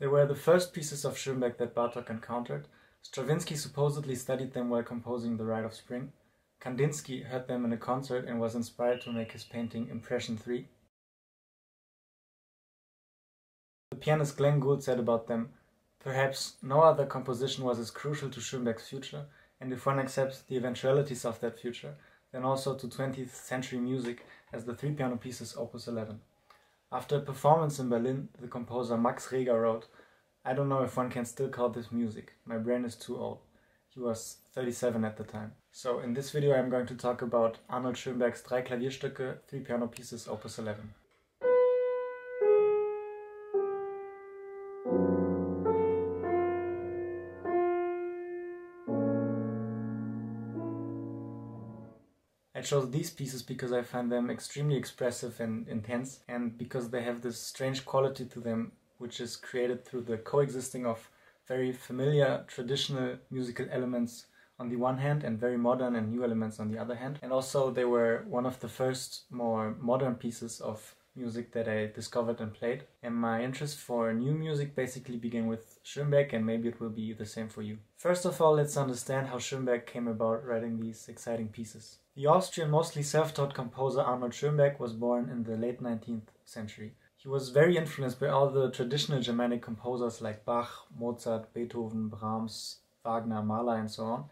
They were the first pieces of Schoenberg that Bartok encountered. Stravinsky supposedly studied them while composing The Rite of Spring. Kandinsky heard them in a concert and was inspired to make his painting Impression 3. The pianist Glenn Gould said about them, Perhaps no other composition was as crucial to Schoenberg's future, and if one accepts the eventualities of that future, then also to 20th century music as the three piano pieces Opus 11. After a performance in Berlin, the composer Max Reger wrote, I don't know if one can still call this music. My brain is too old. He was 37 at the time. So in this video I'm going to talk about Arnold Schoenberg's Drei Klavierstücke, Three Piano Pieces, Opus 11. Chose these pieces because I find them extremely expressive and intense, and because they have this strange quality to them which is created through the coexisting of very familiar traditional musical elements on the one hand and very modern and new elements on the other hand. And also they were one of the first more modern pieces of music that I discovered and played. And my interest for new music basically began with Schoenberg and maybe it will be the same for you. First of all, let's understand how Schoenberg came about writing these exciting pieces. The Austrian, mostly self-taught composer Arnold Schoenberg was born in the late 19th century. He was very influenced by all the traditional Germanic composers like Bach, Mozart, Beethoven, Brahms, Wagner, Mahler and so on,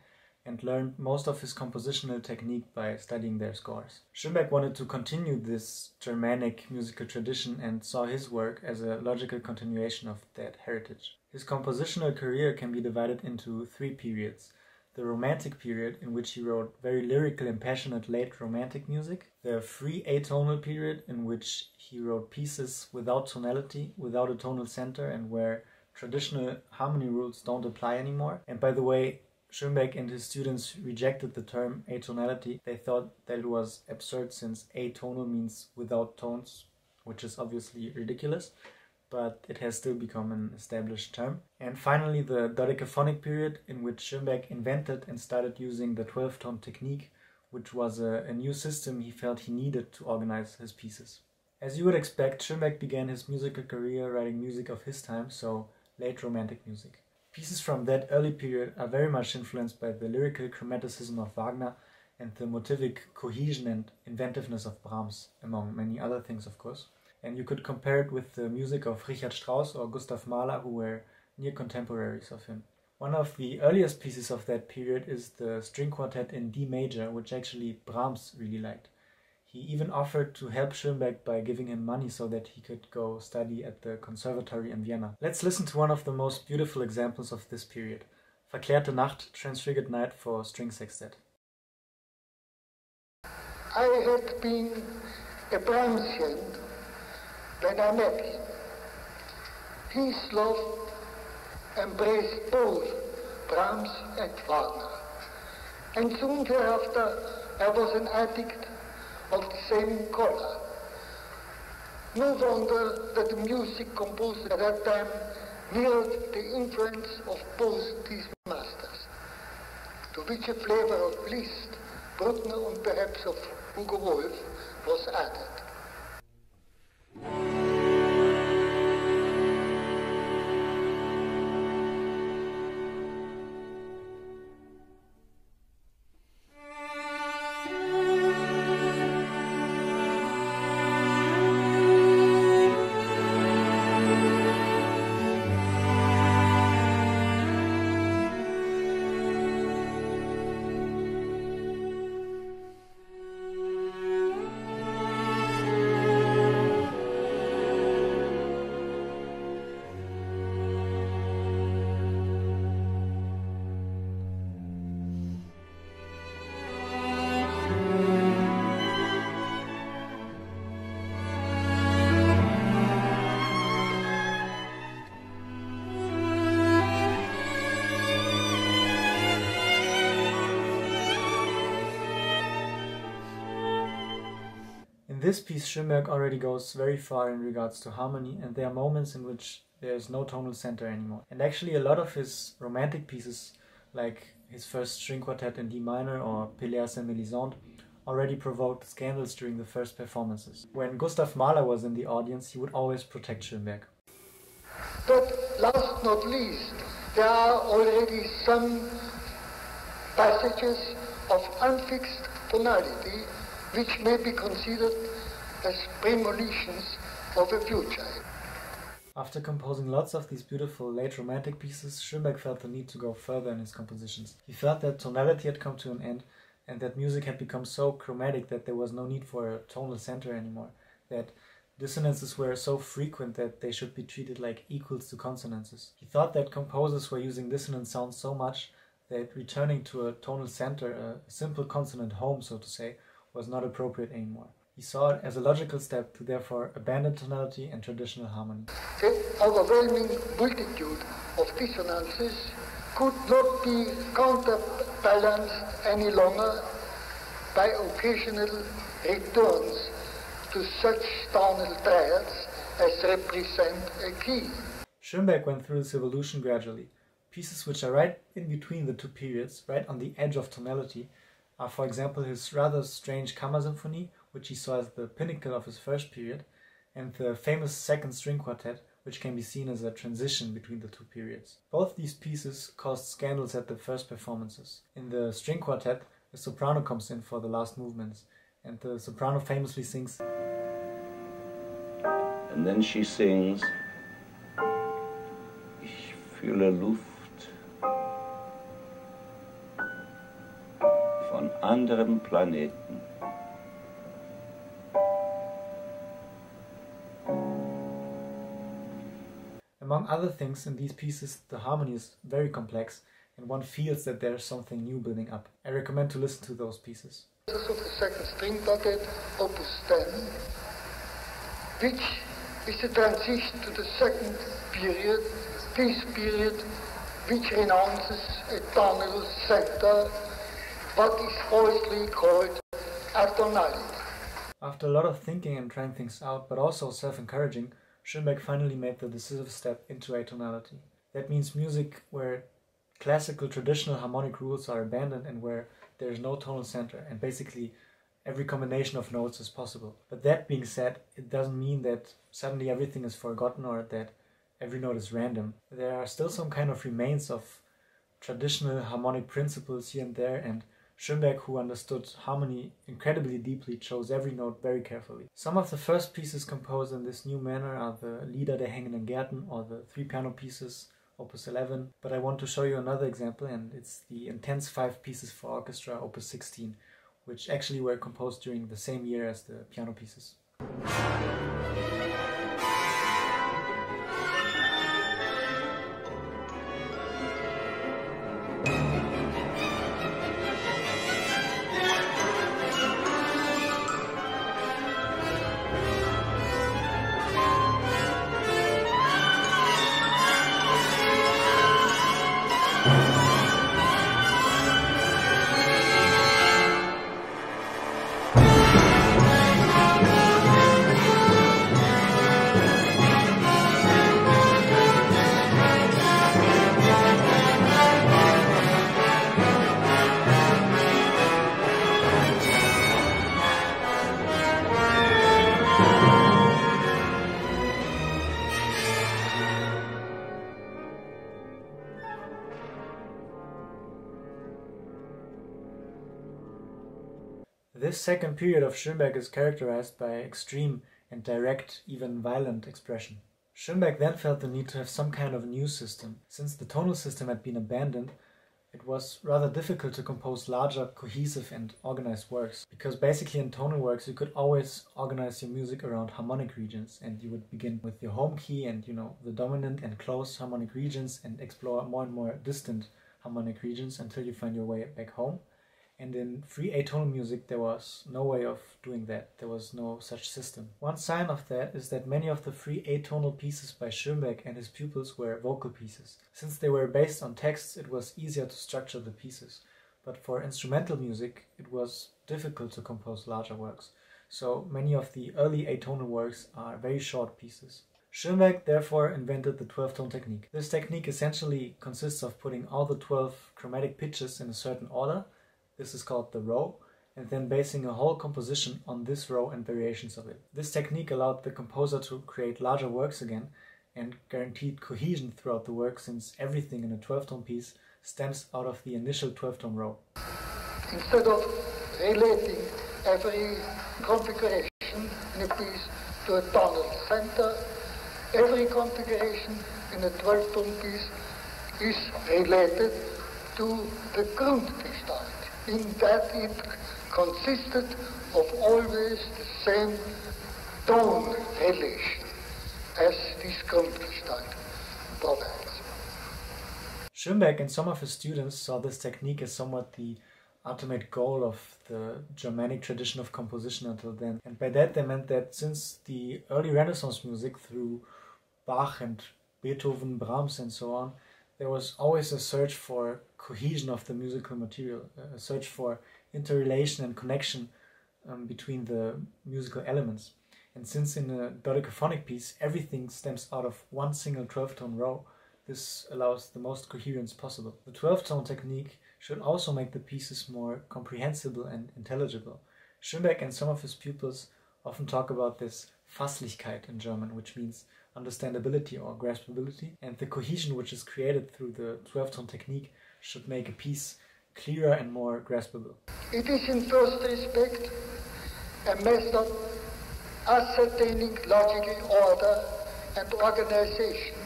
and learned most of his compositional technique by studying their scores. Schoenberg wanted to continue this Germanic musical tradition and saw his work as a logical continuation of that heritage. His compositional career can be divided into three periods the Romantic period, in which he wrote very lyrical and passionate late Romantic music, the free atonal period, in which he wrote pieces without tonality, without a tonal center, and where traditional harmony rules don't apply anymore. And by the way, Schoenberg and his students rejected the term atonality. They thought that it was absurd since atonal means without tones, which is obviously ridiculous but it has still become an established term. And finally, the dodecaphonic period, in which Schoenberg invented and started using the 12 tone technique, which was a, a, new system he felt he needed to organize his pieces. As you would expect, Schoenberg began his musical career writing music of his time, so late Romantic music. Pieces from that early period are very much influenced by the lyrical chromaticism of Wagner and the motivic cohesion and inventiveness of Brahms, among many other things, of course and you could compare it with the music of Richard Strauss or Gustav Mahler, who were near contemporaries of him. One of the earliest pieces of that period is the string quartet in D major, which actually Brahms really liked. He even offered to help Schoenberg by giving him money so that he could go study at the conservatory in Vienna. Let's listen to one of the most beautiful examples of this period. Verklärte Nacht, Transfigured Night for string sextet. I had been a Brahmsian when I met him. His love embraced both Brahms and Wagner. And soon thereafter, I was an addict of the same color. No wonder that the music composed at that time mirrored the influence of both these masters, to which a flavor of Liszt, Bruckner, and perhaps of Hugo Wolf was added. This piece, Schoenberg already goes very far in regards to harmony, and there are moments in which there is no tonal center anymore. And actually, a lot of his romantic pieces, like his first string quartet in D minor or Pelléas and Mélisande, already provoked scandals during the first performances. When Gustav Mahler was in the audience, he would always protect Schoenberg. But last not least, there are already some passages of unfixed tonality which may be considered as premonitions of a future. After composing lots of these beautiful late romantic pieces, Schoenberg felt the need to go further in his compositions. He felt that tonality had come to an end and that music had become so chromatic that there was no need for a tonal center anymore, that dissonances were so frequent that they should be treated like equals to consonances. He thought that composers were using dissonant sounds so much that returning to a tonal center, a simple consonant home, so to say, was not appropriate anymore. He saw it as a logical step to therefore abandon tonality and traditional harmony. The overwhelming multitude of dissonances could not be counterbalanced any longer by occasional returns to such tonal triads as represent a key. Schoenberg went through this evolution gradually. Pieces which are right in between the two periods, right on the edge of tonality, are for example his rather strange Kammer Symphony which he saw as the pinnacle of his first period, and the famous second string quartet, which can be seen as a transition between the two periods. Both these pieces caused scandals at the first performances. In the string quartet, a soprano comes in for the last movements, and the soprano famously sings. And then she sings, Ich fühle Luft von anderen Planeten. Among other things, in these pieces, the harmony is very complex and one feels that there's something new building up. I recommend to listen to those pieces. Of the second string quartet, opus 10, which is the transition to the second period, this period which renounces a tonal center, what is falsely called atonality. After a lot of thinking and trying things out, but also self-encouraging, Schoenberg finally made the decisive step into atonality. That means music where classical traditional harmonic rules are abandoned and where there is no tonal center and basically every combination of notes is possible. But that being said, it doesn't mean that suddenly everything is forgotten or that every note is random. There are still some kind of remains of traditional harmonic principles here and there and Schoenberg, who understood harmony incredibly deeply, chose every note very carefully. Some of the first pieces composed in this new manner are the Lieder der hängenden Gärten or the three piano pieces, opus 11, but I want to show you another example, and it's the intense five pieces for orchestra, opus 16, which actually were composed during the same year as the piano pieces. Second period of Schoenberg is characterized by extreme and direct, even violent expression. Schoenberg then felt the need to have some kind of new system. Since the tonal system had been abandoned, it was rather difficult to compose larger, cohesive and organized works, because basically in tonal works you could always organize your music around harmonic regions, and you would begin with your home key and, you know, the dominant and close harmonic regions and explore more and more distant harmonic regions until you find your way back home. And in free atonal music, there was no way of doing that. There was no such system. One sign of that is that many of the free atonal pieces by Schoenberg and his pupils were vocal pieces. Since they were based on texts, it was easier to structure the pieces. But for instrumental music, it was difficult to compose larger works. So many of the early atonal works are very short pieces. Schoenberg therefore invented the 12 tone technique. This technique essentially consists of putting all the 12 chromatic pitches in a certain order this is called the row, and then basing a whole composition on this row and variations of it. This technique allowed the composer to create larger works again, and guaranteed cohesion throughout the work since everything in a 12 tone piece stems out of the initial 12 tone row. Instead of relating every configuration in a piece to a tonal center, every configuration in a 12 tone piece is related to the Grundgestalt, in that it consisted of always the same tone relation as this Grundgestalt provides. And some of his students saw this technique as somewhat the ultimate goal of the Germanic tradition of composition until then. And by that they meant that since the early Renaissance music through Bach and Beethoven, Brahms, and so on, there was always a search for cohesion of the musical material, a search for interrelation and connection um, between the musical elements. And since in a dodecaphonic piece everything stems out of one single 12 tone row, this allows the most coherence possible. The 12 tone technique should also make the pieces more comprehensible and intelligible. Schoenberg and some of his pupils often talk about this Fasslichkeit in German, which means understandability or graspability, and the cohesion which is created through the 12 tone technique should make a piece clearer and more graspable. It is in first respect a method ascertaining logical order and organization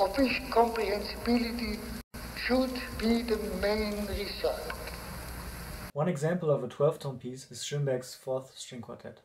of which comprehensibility should be the main result. One example of a 12 tone piece is Schoenberg's fourth string quartet.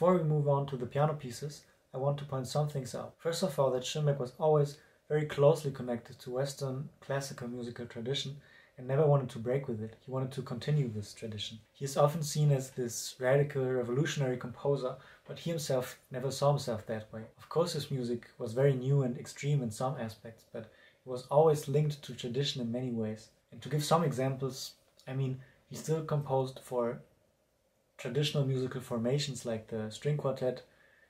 Before we move on to the piano pieces, I want to point some things out. First of all, that Schoenberg was always very closely connected to Western classical musical tradition and never wanted to break with it. He wanted to continue this tradition. He is often seen as this radical, revolutionary composer, but he himself never saw himself that way. Of course, his music was very new and extreme in some aspects, but it was always linked to tradition in many ways. And to give some examples, I mean, he still composed for traditional musical formations like the string quartet.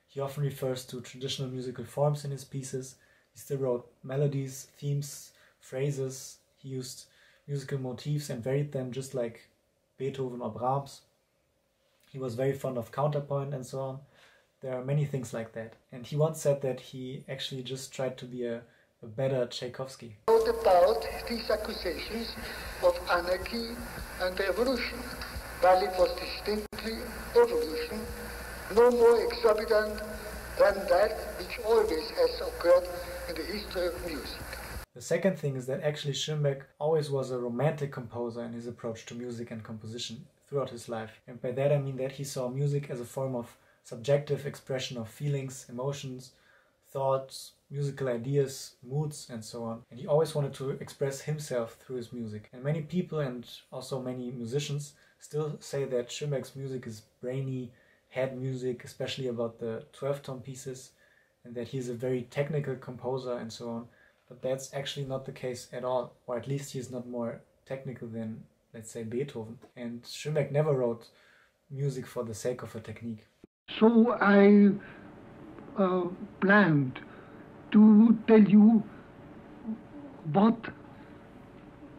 He often refers to traditional musical forms in his pieces. He still wrote melodies, themes, phrases. He used musical motifs and varied them just like Beethoven or Brahms. He was very fond of counterpoint and so on. There are many things like that. And he once said that he actually just tried to be a, a better Tchaikovsky. About these accusations of anarchy and revolution? While was evolution, no more exorbitant than that which always has occurred in the history of music. The second thing is that actually Schoenberg always was a romantic composer in his approach to music and composition throughout his life. And by that I mean that he saw music as a form of subjective expression of feelings, emotions, thoughts, musical ideas, moods, and so on. And he always wanted to express himself through his music. And many people and also many musicians still say that Schoenberg's music is brainy, head music, especially about the 12 tone pieces, and that he's a very technical composer and so on. But that's actually not the case at all, or at least he's not more technical than, let's say, Beethoven. And Schoenberg never wrote music for the sake of a technique. So I uh, planned to tell you what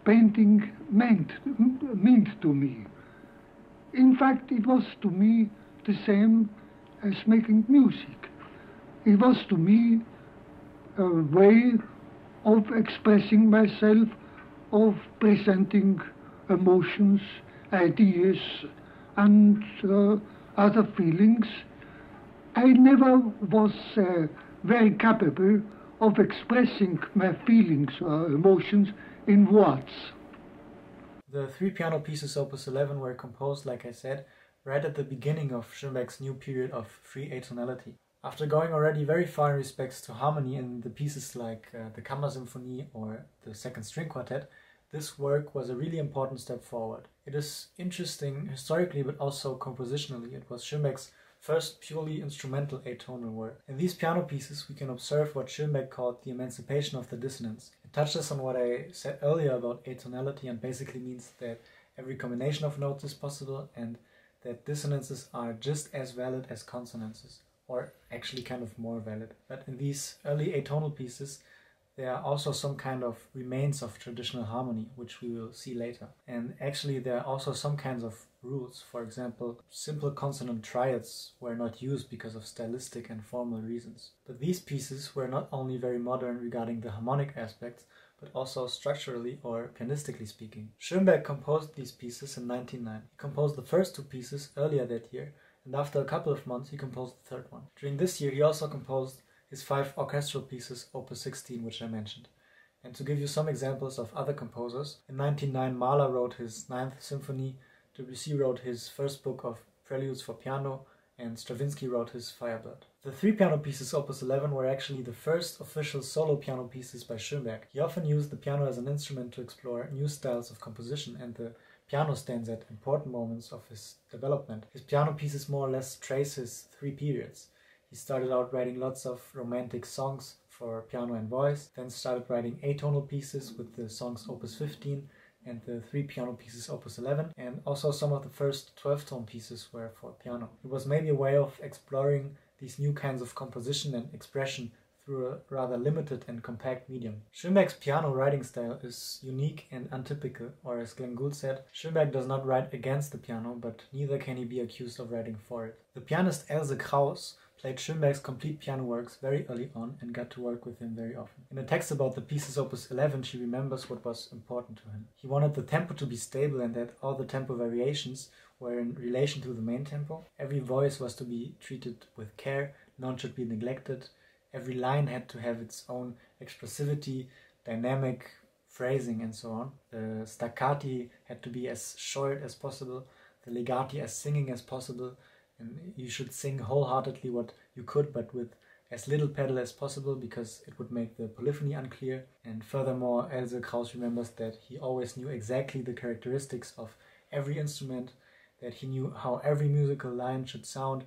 painting meant means to me. In fact, it was to me the same as making music. It was to me a way of expressing myself, of presenting emotions, ideas, and uh, other feelings. I never was uh, very capable of expressing my feelings or emotions in words. The three piano pieces opus 11 were composed, like I said, right at the beginning of Schoenberg's new period of free atonality. After going already very far in respects to harmony in the pieces like uh, the Kammersymphonie or the Second String Quartet, this work was a really important step forward. It is interesting historically but also compositionally. It was Schoenberg's first purely instrumental atonal work. In these piano pieces, we can observe what Schoenberg called the emancipation of the dissonance. Touches on what I said earlier about atonality and basically means that every combination of notes is possible and that dissonances are just as valid as consonances, or actually kind of more valid. But in these early atonal pieces, there are also some kind of remains of traditional harmony, which we will see later. And actually, there are also some kinds of rules. For example, simple consonant triads were not used because of stylistic and formal reasons. But these pieces were not only very modern regarding the harmonic aspects, but also structurally or pianistically speaking. Schoenberg composed these pieces in 1909. He composed the first two pieces earlier that year, and after a couple of months, he composed the third one. During this year, he also composed his five orchestral pieces, opus 16, which I mentioned. And to give you some examples of other composers, in 1909 Mahler wrote his Ninth Symphony, Debussy wrote his first book of preludes for piano, and Stravinsky wrote his Firebird. The three piano pieces, opus 11, were actually the first official solo piano pieces by Schoenberg. He often used the piano as an instrument to explore new styles of composition, and the piano stands at important moments of his development. His piano pieces more or less trace his three periods. He started out writing lots of romantic songs for piano and voice, then started writing atonal pieces with the songs Opus 15 and the three piano pieces Opus 11, and also some of the first 12 tone pieces were for piano. It was maybe a way of exploring these new kinds of composition and expression through a rather limited and compact medium. Schoenberg's piano writing style is unique and untypical, or as Glenn Gould said, Schoenberg does not write against the piano, but neither can he be accused of writing for it. The pianist Else Kraus played Schoenberg's complete piano works very early on and got to work with him very often. In a text about the pieces opus 11, she remembers what was important to him. He wanted the tempo to be stable and that all the tempo variations were in relation to the main tempo. Every voice was to be treated with care, none should be neglected. Every line had to have its own expressivity, dynamic, phrasing, and so on. The staccati had to be as short as possible, the legati as singing as possible, and you should sing wholeheartedly what you could, but with as little pedal as possible because it would make the polyphony unclear. And furthermore, Else Kraus remembers that he always knew exactly the characteristics of every instrument, that he knew how every musical line should sound,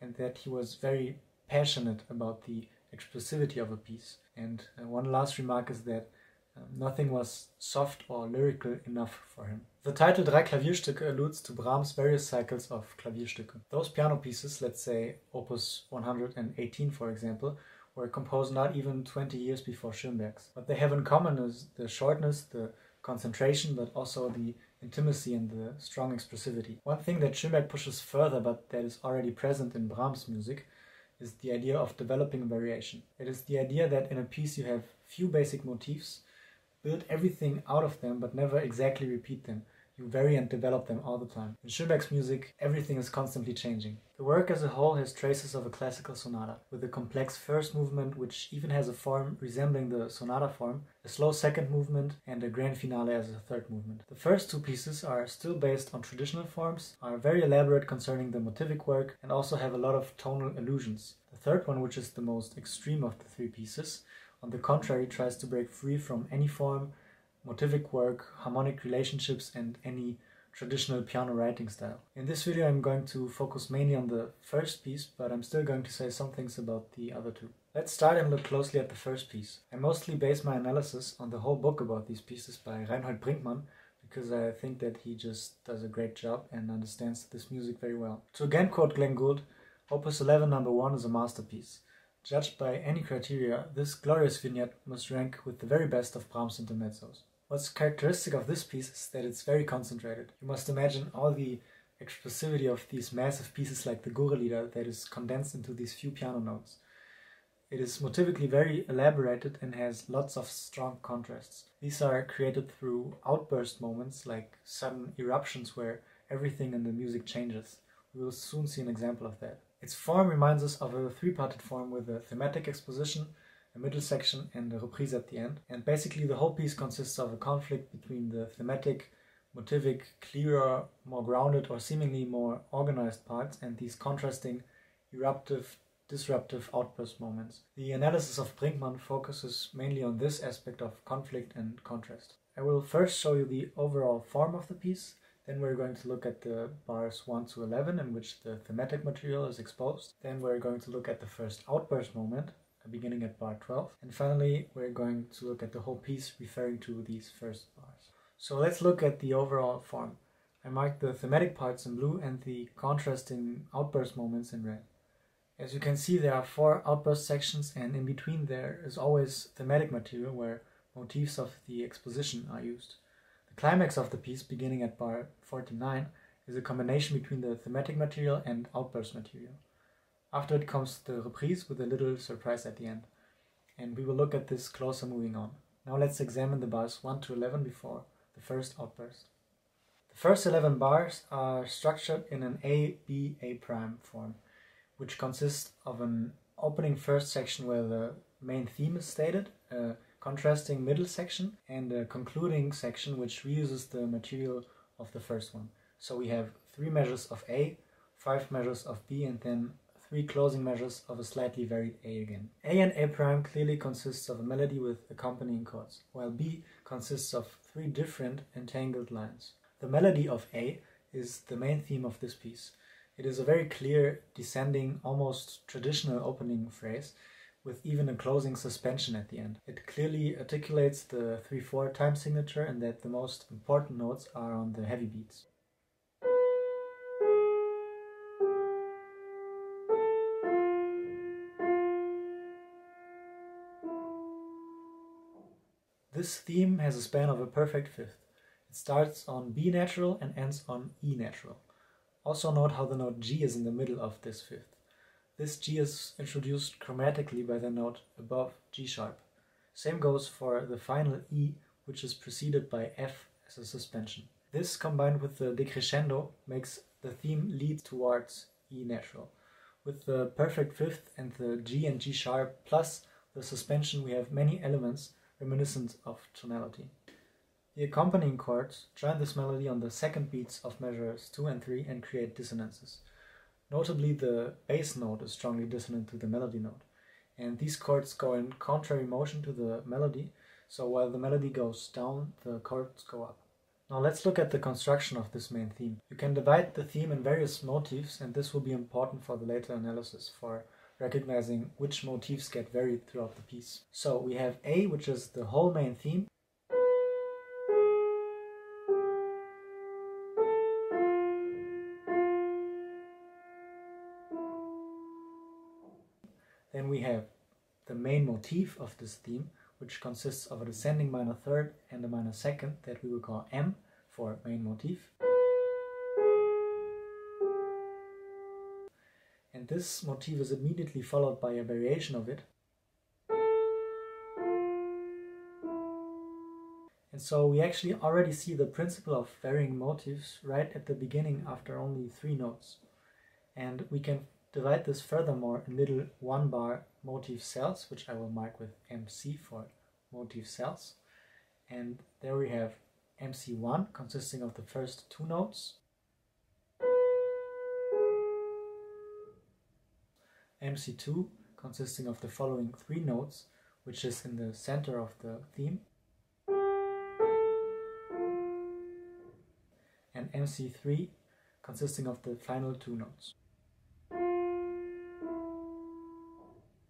and that he was very passionate about the expressivity of a piece. And uh, one last remark is that um, nothing was soft or lyrical enough for him. The title Drei Klavierstücke alludes to Brahms' various cycles of Klavierstücke. Those piano pieces, let's say opus 118 for example, were composed not even 20 years before Schoenberg's. What they have in common is the shortness, the concentration, but also the intimacy and the strong expressivity. One thing that Schoenberg pushes further, but that is already present in Brahms' music, is the idea of developing variation. It is the idea that in a piece you have few basic motifs, build everything out of them, but never exactly repeat them, you vary and develop them all the time. In Schoenberg's music, everything is constantly changing. The work as a whole has traces of a classical sonata, with a complex first movement which even has a form resembling the sonata form, a slow second movement, and a grand finale as a third movement. The first two pieces are still based on traditional forms, are very elaborate concerning the motivic work, and also have a lot of tonal allusions. The third one, which is the most extreme of the three pieces, on the contrary, tries to break free from any form motivic work, harmonic relationships, and any traditional piano writing style. In this video I'm going to focus mainly on the first piece, but I'm still going to say some things about the other two. Let's start and look closely at the first piece. I mostly base my analysis on the whole book about these pieces by Reinhold Brinkmann, because I think that he just does a great job and understands this music very well. To again quote Glenn Gould, Opus 11 number 1 is a masterpiece. Judged by any criteria, this glorious vignette must rank with the very best of Brahms' intermezzos. What's characteristic of this piece is that it's very concentrated. You must imagine all the expressivity of these massive pieces like the Gurre-Lieder that is condensed into these few piano notes. It is motivically very elaborated and has lots of strong contrasts. These are created through outburst moments like sudden eruptions where everything in the music changes. We will soon see an example of that. Its form reminds us of a three-parted form with a thematic exposition, a middle section and a reprise at the end. And basically the whole piece consists of a conflict between the thematic motivic, clearer, more grounded, or seemingly more organized parts, and these contrasting, eruptive, disruptive outburst moments. The analysis of Brinkmann focuses mainly on this aspect of conflict and contrast. I will first show you the overall form of the piece, then we're going to look at the bars 1 to 11 in which the thematic material is exposed. Then we're going to look at the first outburst moment, beginning at bar 12. And finally, we're going to look at the whole piece referring to these first bars. So let's look at the overall form. I marked the thematic parts in blue and the contrasting outburst moments in red. As you can see, there are four outburst sections, and in between there is always thematic material where motifs of the exposition are used. The climax of the piece, beginning at bar 49, is a combination between the thematic material and outburst material. After it comes the reprise with a little surprise at the end. And we will look at this closer moving on. Now let's examine the bars 1 to 11 before the first outburst. The first 11 bars are structured in an A, B, A prime form, which consists of an opening first section where the main theme is stated, a contrasting middle section, and a concluding section which reuses the material of the first one. So we have three measures of A, five measures of B, and then three closing measures of a slightly varied A again. A and A prime clearly consists of a melody with accompanying chords, while B consists of three different entangled lines. The melody of A is the main theme of this piece. It is a very clear, descending, almost traditional opening phrase, with even a closing suspension at the end. It clearly articulates the 3-4 time signature and that the most important notes are on the heavy beats. This theme has a span of a perfect fifth. It starts on B natural and ends on E natural. Also note how the note G is in the middle of this fifth. This G is introduced chromatically by the note above G sharp. Same goes for the final E, which is preceded by F as a suspension. This combined with the decrescendo makes the theme lead towards E natural. With the perfect fifth and the G and G sharp plus the suspension we have many elements reminiscent of tonality. The accompanying chords join this melody on the second beats of measures 2 and 3 and create dissonances. Notably, the bass note is strongly dissonant to the melody note, and these chords go in contrary motion to the melody, so while the melody goes down, the chords go up. Now let's look at the construction of this main theme. You can divide the theme in various motifs, and this will be important for the later analysis for recognizing which motifs get varied throughout the piece. So we have A, which is the whole main theme. Then we have the main motif of this theme, which consists of a descending minor third and a minor second that we will call M for main motif. And this motif is immediately followed by a variation of it. And so we actually already see the principle of varying motifs right at the beginning after only three notes. And we can divide this furthermore in little one bar motif cells, which I will mark with MC for motif cells. And there we have MC1 consisting of the first two notes, MC2 consisting of the following three notes, which is in the center of the theme, and MC3 consisting of the final two notes.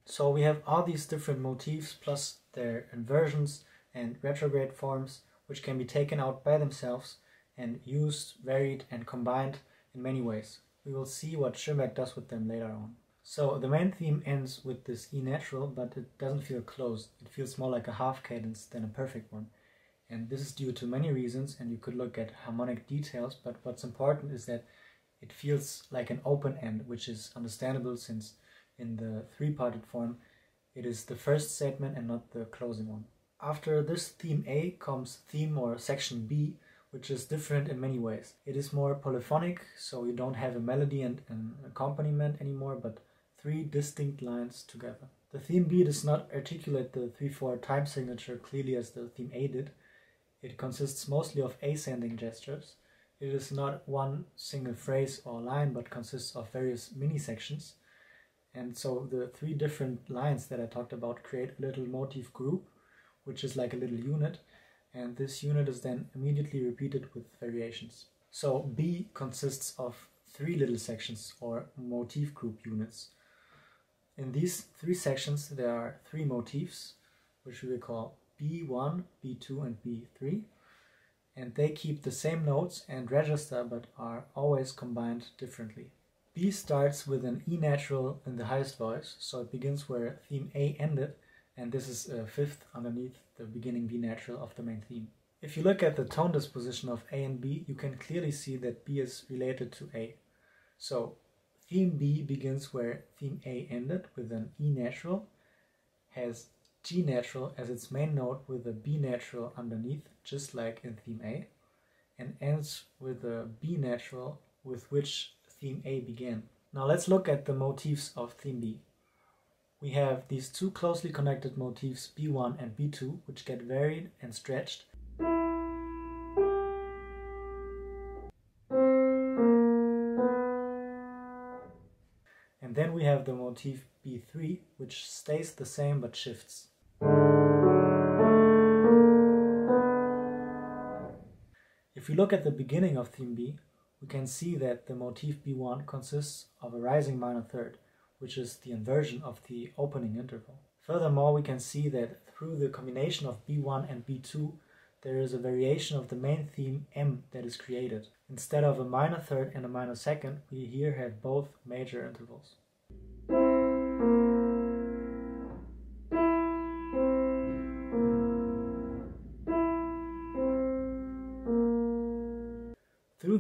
So we have all these different motifs plus their inversions and retrograde forms which can be taken out by themselves and used, varied and combined in many ways. We will see what Schoenberg does with them later on. So the main theme ends with this E natural, but it doesn't feel closed. It feels more like a half cadence than a perfect one. And this is due to many reasons, and you could look at harmonic details, but what's important is that it feels like an open end, which is understandable since in the three-parted form, it is the first statement and not the closing one. After this theme A comes theme or section B, which is different in many ways. It is more polyphonic, so you don't have a melody and an accompaniment anymore, but three distinct lines together. The theme B does not articulate the 3-4 time signature clearly as the theme A did. it consists mostly of ascending gestures. It is not one single phrase or line, but consists of various mini sections. And so the three different lines that I talked about create a little motif group, which is like a little unit. And this unit is then immediately repeated with variations. So B consists of three little sections or motif group units. In these three sections, there are three motifs, which we will call B1, B2, and B3. And they keep the same notes and register but are always combined differently. B starts with an E natural in the highest voice, so it begins where theme A ended, and this is a fifth underneath the beginning B natural of the main theme. If you look at the tone disposition of A and B, you can clearly see that B is related to A. So theme B begins where theme A ended with an E natural, has G natural as its main note with a B natural underneath, just like in theme A, and ends with a B natural with which theme A began. Now let's look at the motifs of theme B. We have these two closely connected motifs B1 and B2 which get varied and stretched. Motif B3 which stays the same but shifts. If we look at the beginning of theme B, we can see that the motif B1 consists of a rising minor third, which is the inversion of the opening interval. Furthermore, we can see that through the combination of B1 and B2, there is a variation of the main theme M that is created. Instead of a minor third and a minor second, we here have both major intervals.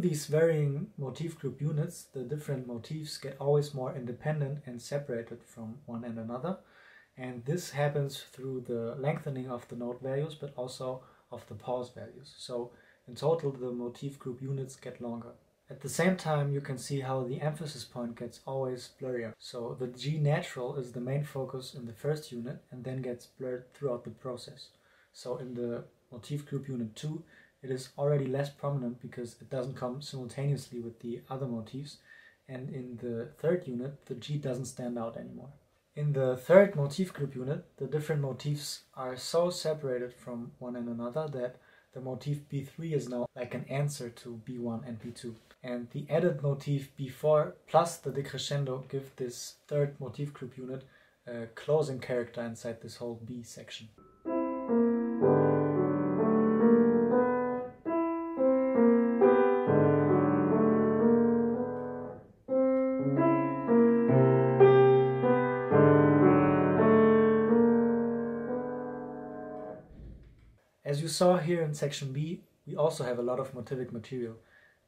These varying motif group units, the different motifs get always more independent and separated from one and another. And this happens through the lengthening of the note values, but also of the pause values. So in total, the motif group units get longer. At the same time, you can see how the emphasis point gets always blurrier. So the G natural is the main focus in the first unit and then gets blurred throughout the process. So in the motif group unit 2, it is already less prominent because it doesn't come simultaneously with the other motifs. And in the third unit, the G doesn't stand out anymore. In the third motif group unit, the different motifs are so separated from one and another that the motif B3 is now like an answer to B1 and B2. And the added motif B4 plus the decrescendo give this third motif group unit a closing character inside this whole B section. As you saw here in section B, we also have a lot of motivic material.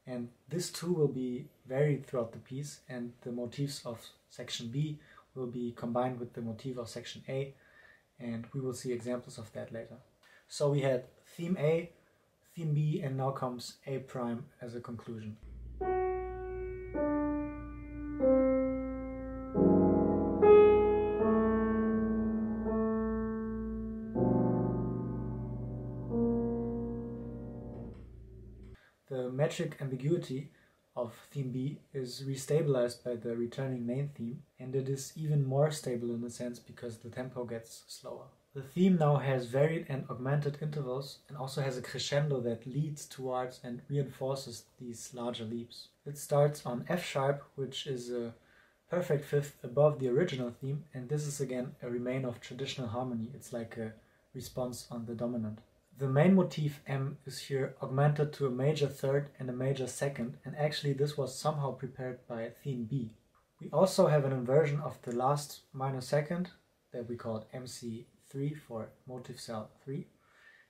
And this too will be varied throughout the piece, and the motifs of section B will be combined with the motif of section A, and we will see examples of that later. So we had theme A, theme B, and now comes A prime as a conclusion. The metric ambiguity of theme B is restabilized by the returning main theme, and it is even more stable in a sense because the tempo gets slower. The theme now has varied and augmented intervals and also has a crescendo that leads towards and reinforces these larger leaps. It starts on F sharp, which is a perfect fifth above the original theme, and this is again a remain of traditional harmony. It's like a response on the dominant. The main motif M is here augmented to a major third and a major second, and actually this was somehow prepared by theme B. We also have an inversion of the last minor second that we called MC3 for motive cell 3,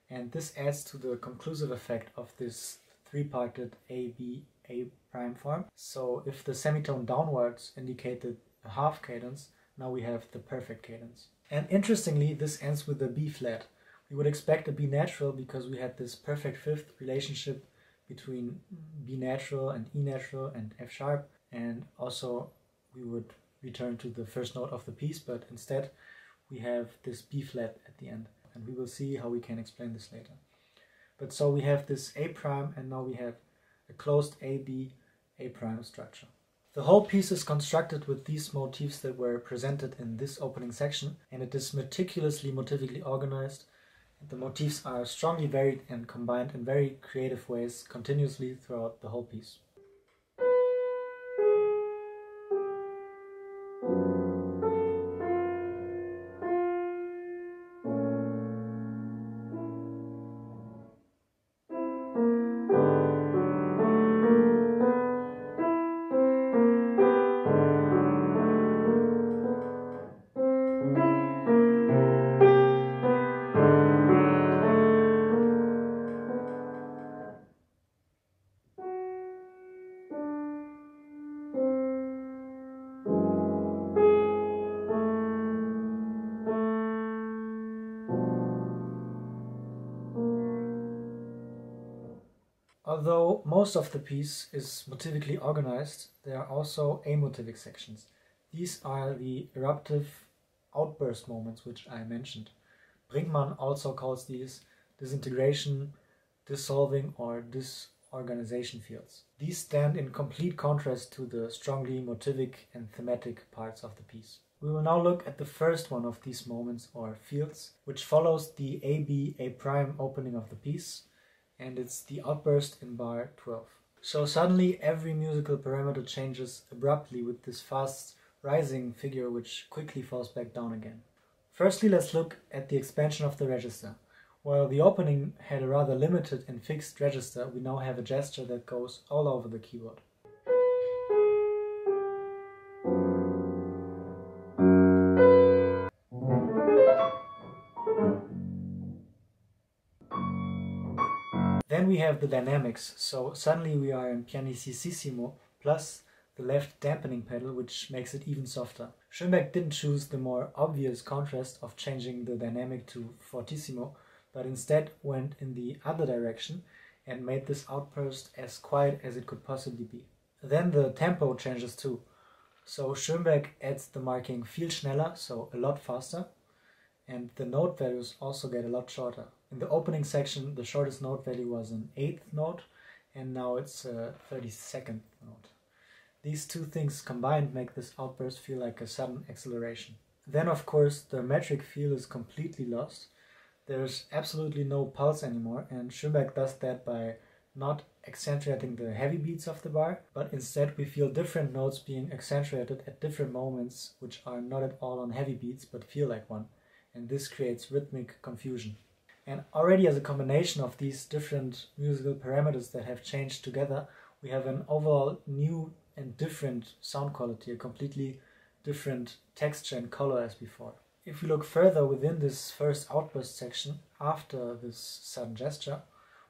and this adds to the conclusive effect of this three-parted A, B, A prime form. So if the semitone downwards indicated a half cadence, now we have the perfect cadence. And interestingly, this ends with a B flat we would expect a B natural because we had this perfect fifth relationship between B natural and E natural and F sharp, and also we would return to the first note of the piece, but instead we have this B flat at the end, and we will see how we can explain this later. But so we have this A prime and now we have a closed AB A prime structure. The whole piece is constructed with these motifs that were presented in this opening section and it is meticulously motivically organized. The motifs are strongly varied and combined in very creative ways continuously throughout the whole piece. Most of the piece is motivically organized, there are also amotivic sections. These are the eruptive outburst moments which I mentioned. Brinkmann also calls these disintegration, dissolving or disorganization fields. These stand in complete contrast to the strongly motivic and thematic parts of the piece. We will now look at the first one of these moments or fields, which follows the AB A prime opening of the piece and it's the outburst in bar 12. So suddenly every musical parameter changes abruptly with this fast rising figure which quickly falls back down again. Firstly, let's look at the expansion of the register. While the opening had a rather limited and fixed register, we now have a gesture that goes all over the keyboard. We have the dynamics, so suddenly we are in pianississimo plus the left dampening pedal, which makes it even softer. Schoenberg didn't choose the more obvious contrast of changing the dynamic to fortissimo, but instead went in the other direction and made this outburst as quiet as it could possibly be. Then the tempo changes too. So Schoenberg adds the marking viel schneller, so a lot faster, and the note values also get a lot shorter. In the opening section, the shortest note value was an eighth note, and now it's a 32nd note. These two things combined make this outburst feel like a sudden acceleration. Then, of course, the metric feel is completely lost. There's absolutely no pulse anymore, and Schoenberg does that by not accentuating the heavy beats of the bar, but instead we feel different notes being accentuated at different moments, which are not at all on heavy beats but feel like one, and this creates rhythmic confusion. And already as a combination of these different musical parameters that have changed together, we have an overall new and different sound quality, a completely different texture and color as before. If we look further within this first outburst section after this sudden gesture,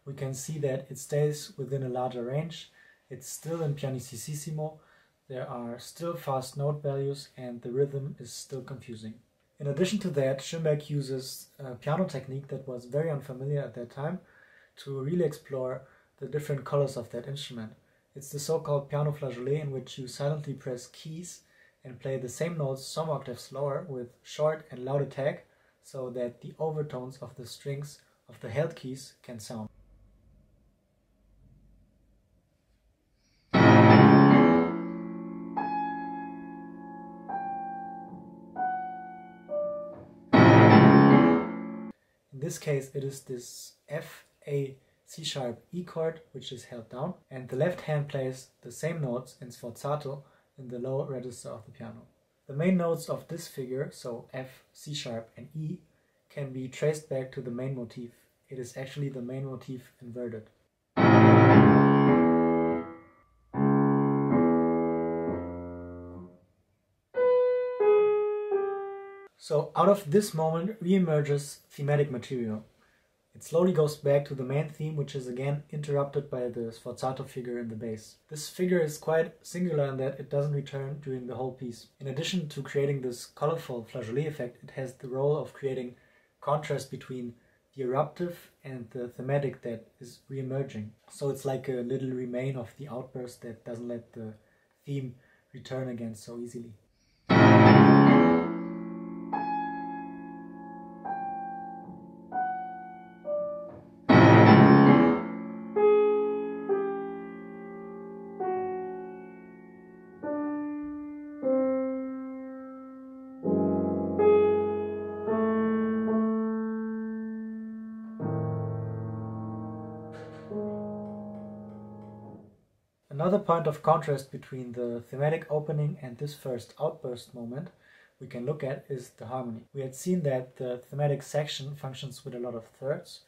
we can see that it stays within a larger range. It's still in pianissimo, there are still fast note values, and the rhythm is still confusing. In addition to that, Schoenberg uses a piano technique that was very unfamiliar at that time to really explore the different colors of that instrument. It's the so-called piano flageolet in which you silently press keys and play the same notes some octaves slower with short and loud attack so that the overtones of the strings of the held keys can sound. This case, it is this F, A, C sharp, E chord, which is held down, and the left hand plays the same notes in sforzato in the low register of the piano. The main notes of this figure, so F, C sharp, and E, can be traced back to the main motif. It is actually the main motif inverted. So out of this moment re-emerges thematic material. It slowly goes back to the main theme, which is again interrupted by the sforzato figure in the bass. This figure is quite singular in that it doesn't return during the whole piece. In addition to creating this colorful flageolet effect, it has the role of creating contrast between the eruptive and the thematic that is re-emerging. So it's like a little remain of the outburst that doesn't let the theme return again so easily. Another point of contrast between the thematic opening and this first outburst moment we can look at is the harmony. We had seen that the thematic section functions with a lot of thirds,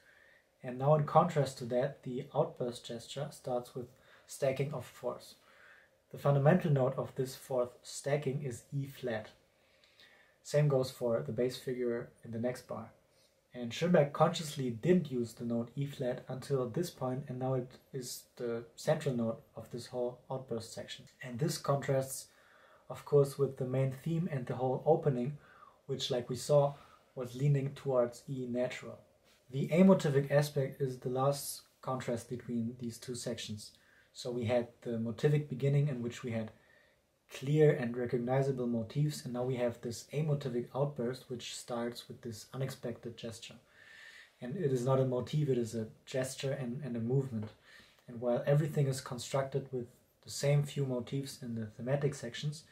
and now in contrast to that, the outburst gesture starts with stacking of fourths. The fundamental note of this fourth stacking is E flat. Same goes for the bass figure in the next bar. And Schoenberg consciously didn't use the note E flat until this point, and now it is the central note of this whole outburst section. And this contrasts, of course, with the main theme and the whole opening, which, like we saw, was leaning towards E natural. The amotivic aspect is the last contrast between these two sections. So we had the motivic beginning in which we had clear and recognizable motifs, and now we have this amotivic outburst which starts with this unexpected gesture. And it is not a motif, it is a gesture and, and a movement. And while everything is constructed with the same few motifs in the thematic sections,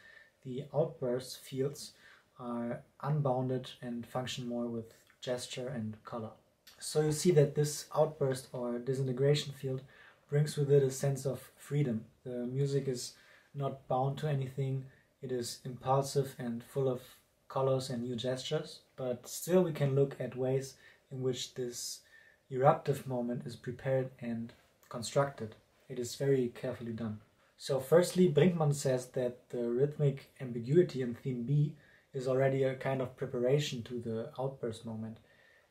the outburst fields are unbounded and function more with gesture and color. So you see that this outburst or disintegration field brings with it a sense of freedom. The music is not bound to anything, it is impulsive and full of colors and new gestures, but still we can look at ways in which this eruptive moment is prepared and constructed. It is very carefully done. So, firstly, Brinkmann says that the rhythmic ambiguity in theme B is already a kind of preparation to the outburst moment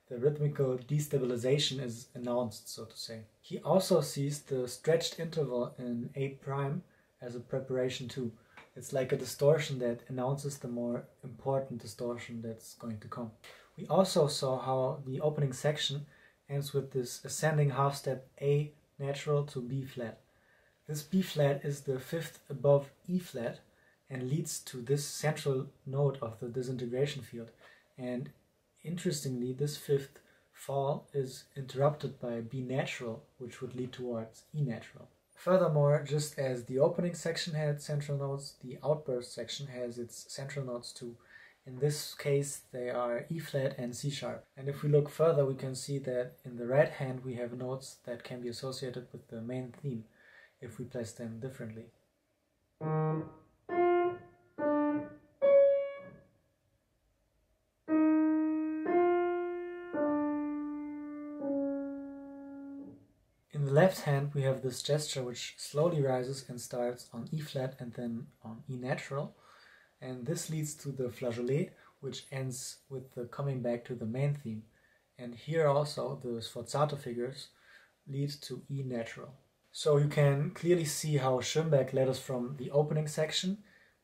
the rhythmical destabilization is announced, so to say. He also sees the stretched interval in A prime as a preparation too. It's like a distortion that announces the more important distortion that's going to come. We also saw how the opening section ends with this ascending half step A natural to B flat. This B flat is the fifth above E flat and leads to this central note of the disintegration field. And Interestingly, this fifth fall is interrupted by B natural, which would lead towards E natural. Furthermore, just as the opening section had central notes, the outburst section has its central notes too. In this case, they are E flat and C sharp. And if we look further, we can see that in the right hand we have notes that can be associated with the main theme if we place them differently. Left hand we have this gesture which slowly rises and starts on E flat and then on E natural. And this leads to the flageolet, which ends with the coming back to the main theme. And here also the sforzato figures lead to E natural. So you can clearly see how Schoenberg led us from the opening section,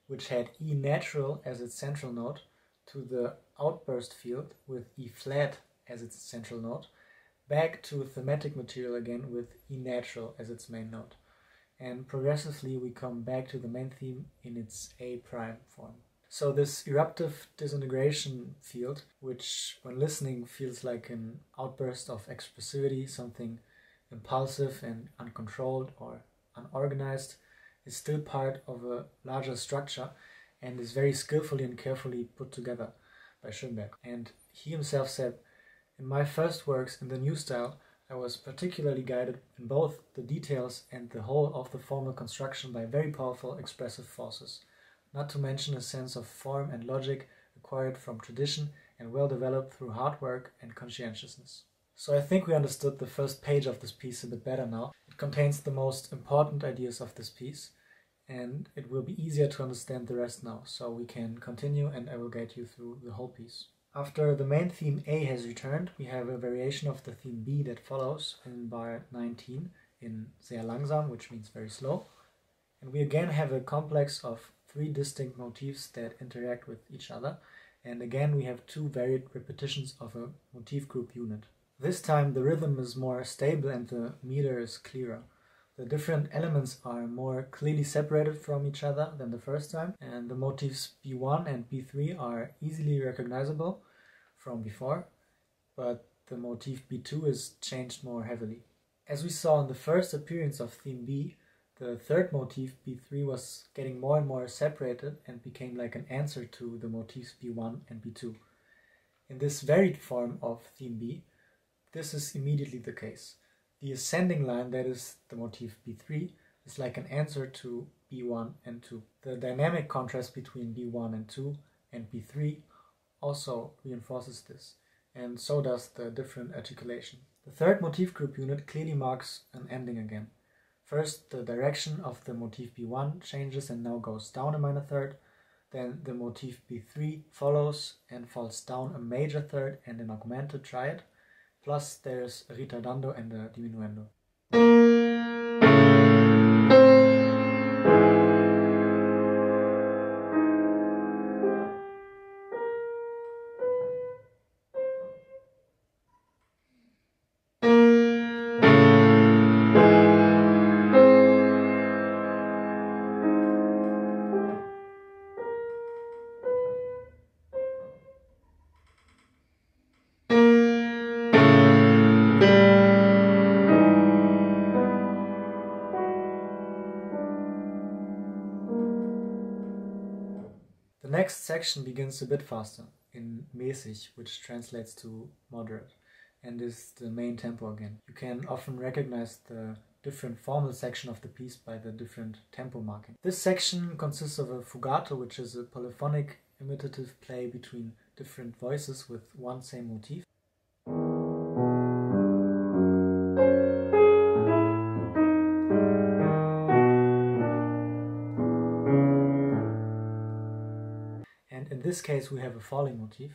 which had E natural as its central note, to the outburst field with E flat as its central note, back to thematic material again with E natural as its main note. And progressively we come back to the main theme in its A prime form. So this eruptive disintegration field, which when listening feels like an outburst of expressivity, something impulsive and uncontrolled or unorganized, is still part of a larger structure and is very skillfully and carefully put together by Schoenberg. And he himself said in my first works in the new style, I was particularly guided in both the details and the whole of the formal construction by very powerful expressive forces, not to mention a sense of form and logic acquired from tradition and well developed through hard work and conscientiousness. So I think we understood the first page of this piece a bit better now. It contains the most important ideas of this piece, and it will be easier to understand the rest now, so we can continue and I will guide you through the whole piece. After the main theme A has returned, we have a variation of the theme B that follows in bar 19 in sehr langsam, which means very slow. And we again have a complex of three distinct motifs that interact with each other. And again, we have two varied repetitions of a motif group unit. This time, the rhythm is more stable and the meter is clearer. The different elements are more clearly separated from each other than the first time, and the motifs B1 and B3 are easily recognizable from before, but the motif B2 is changed more heavily. As we saw in the first appearance of theme B, the third motif B3 was getting more and more separated and became like an answer to the motifs B1 and B2. In this varied form of theme B, this is immediately the case. The ascending line, that is the motif B3, is like an answer to B1 and 2. The dynamic contrast between B1 and 2 and B3 also reinforces this, and so does the different articulation. The third motif group unit clearly marks an ending again. First, the direction of the motif B1 changes and now goes down a minor third. Then the motif B3 follows and falls down a major third and an augmented triad. Plus there's a ritardando and a diminuendo. Section begins a bit faster in mäßig, which translates to moderate, and is the main tempo again. You can often recognize the different formal section of the piece by the different tempo marking. This section consists of a fugato, which is a polyphonic imitative play between different voices with one same motif. This case we have a falling motif.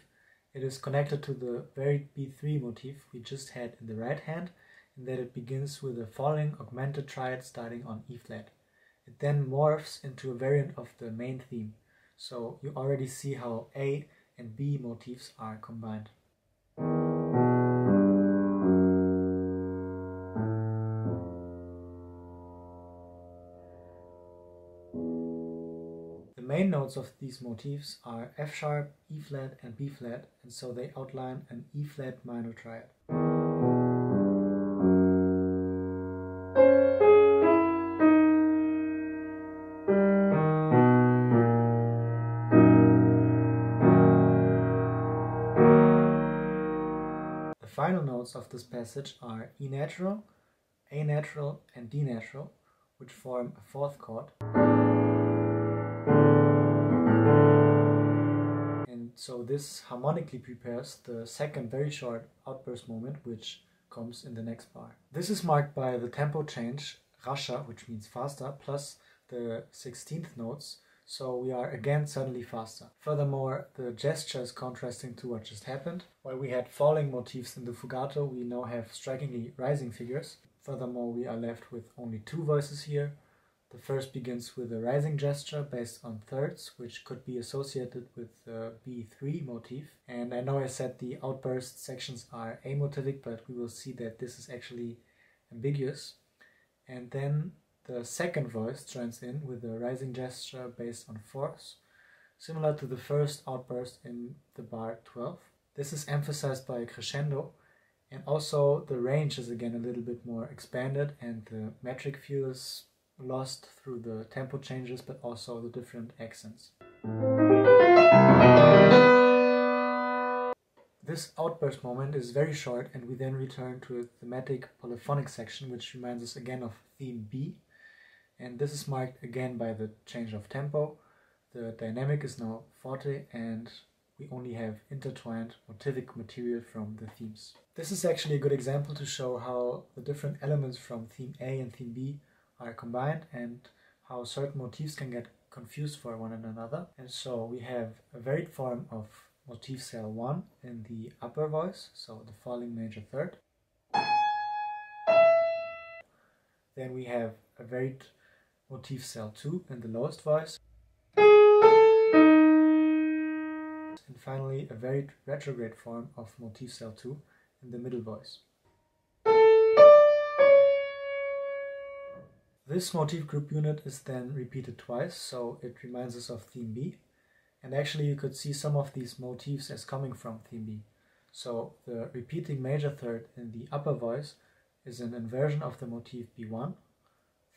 It is connected to the varied B3 motif we just had in the right hand in that it begins with a falling augmented triad starting on E flat. It then morphs into a variant of the main theme, so you already see how A and B motifs are combined. Main notes of these motifs are F sharp, E flat and B flat and so they outline an E flat minor triad. The final notes of this passage are E natural, A natural and D natural, which form a fourth chord. So this harmonically prepares the second very short outburst moment which comes in the next bar. This is marked by the tempo change, rascher, which means faster, plus the 16th notes, so we are again suddenly faster. Furthermore, the gesture is contrasting to what just happened. While we had falling motifs in the fugato, we now have strikingly rising figures. Furthermore, we are left with only two voices here, the first begins with a rising gesture based on thirds, which could be associated with the B3 motif. And I know I said the outburst sections are amotivic, but we will see that this is actually ambiguous. And then the second voice joins in with a rising gesture based on fourths, similar to the first outburst in the bar 12. This is emphasized by a crescendo, and also the range is again a little bit more expanded, and the metric feels lost through the tempo changes but also the different accents. This outburst moment is very short and we then return to a thematic polyphonic section which reminds us again of theme B and this is marked again by the change of tempo. The dynamic is now forte and we only have intertwined motivic material from the themes. This is actually a good example to show how the different elements from theme A and theme B are combined and how certain motifs can get confused for one another. And so we have a varied form of motif cell 1 in the upper voice, so the falling major third. Then we have a varied motif cell 2 in the lowest voice. And finally a varied retrograde form of motif cell 2 in the middle voice. This motif group unit is then repeated twice, so it reminds us of theme B. And actually you could see some of these motifs as coming from theme B. So the repeating major third in the upper voice is an inversion of the motif B1.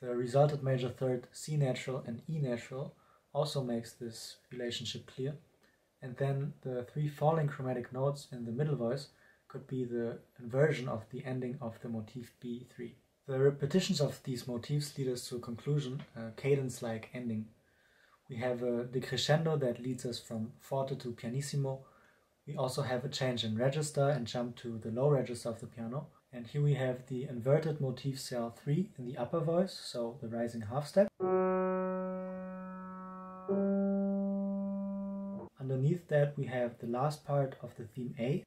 The resulted major third C natural and E natural also makes this relationship clear. And then the three falling chromatic notes in the middle voice could be the inversion of the ending of the motif B3. The repetitions of these motifs lead us to a conclusion, a cadence-like ending. We have a decrescendo that leads us from forte to pianissimo. We also have a change in register and jump to the low register of the piano. And here we have the inverted motif cell 3 in the upper voice, so the rising half step. Underneath that we have the last part of the theme A.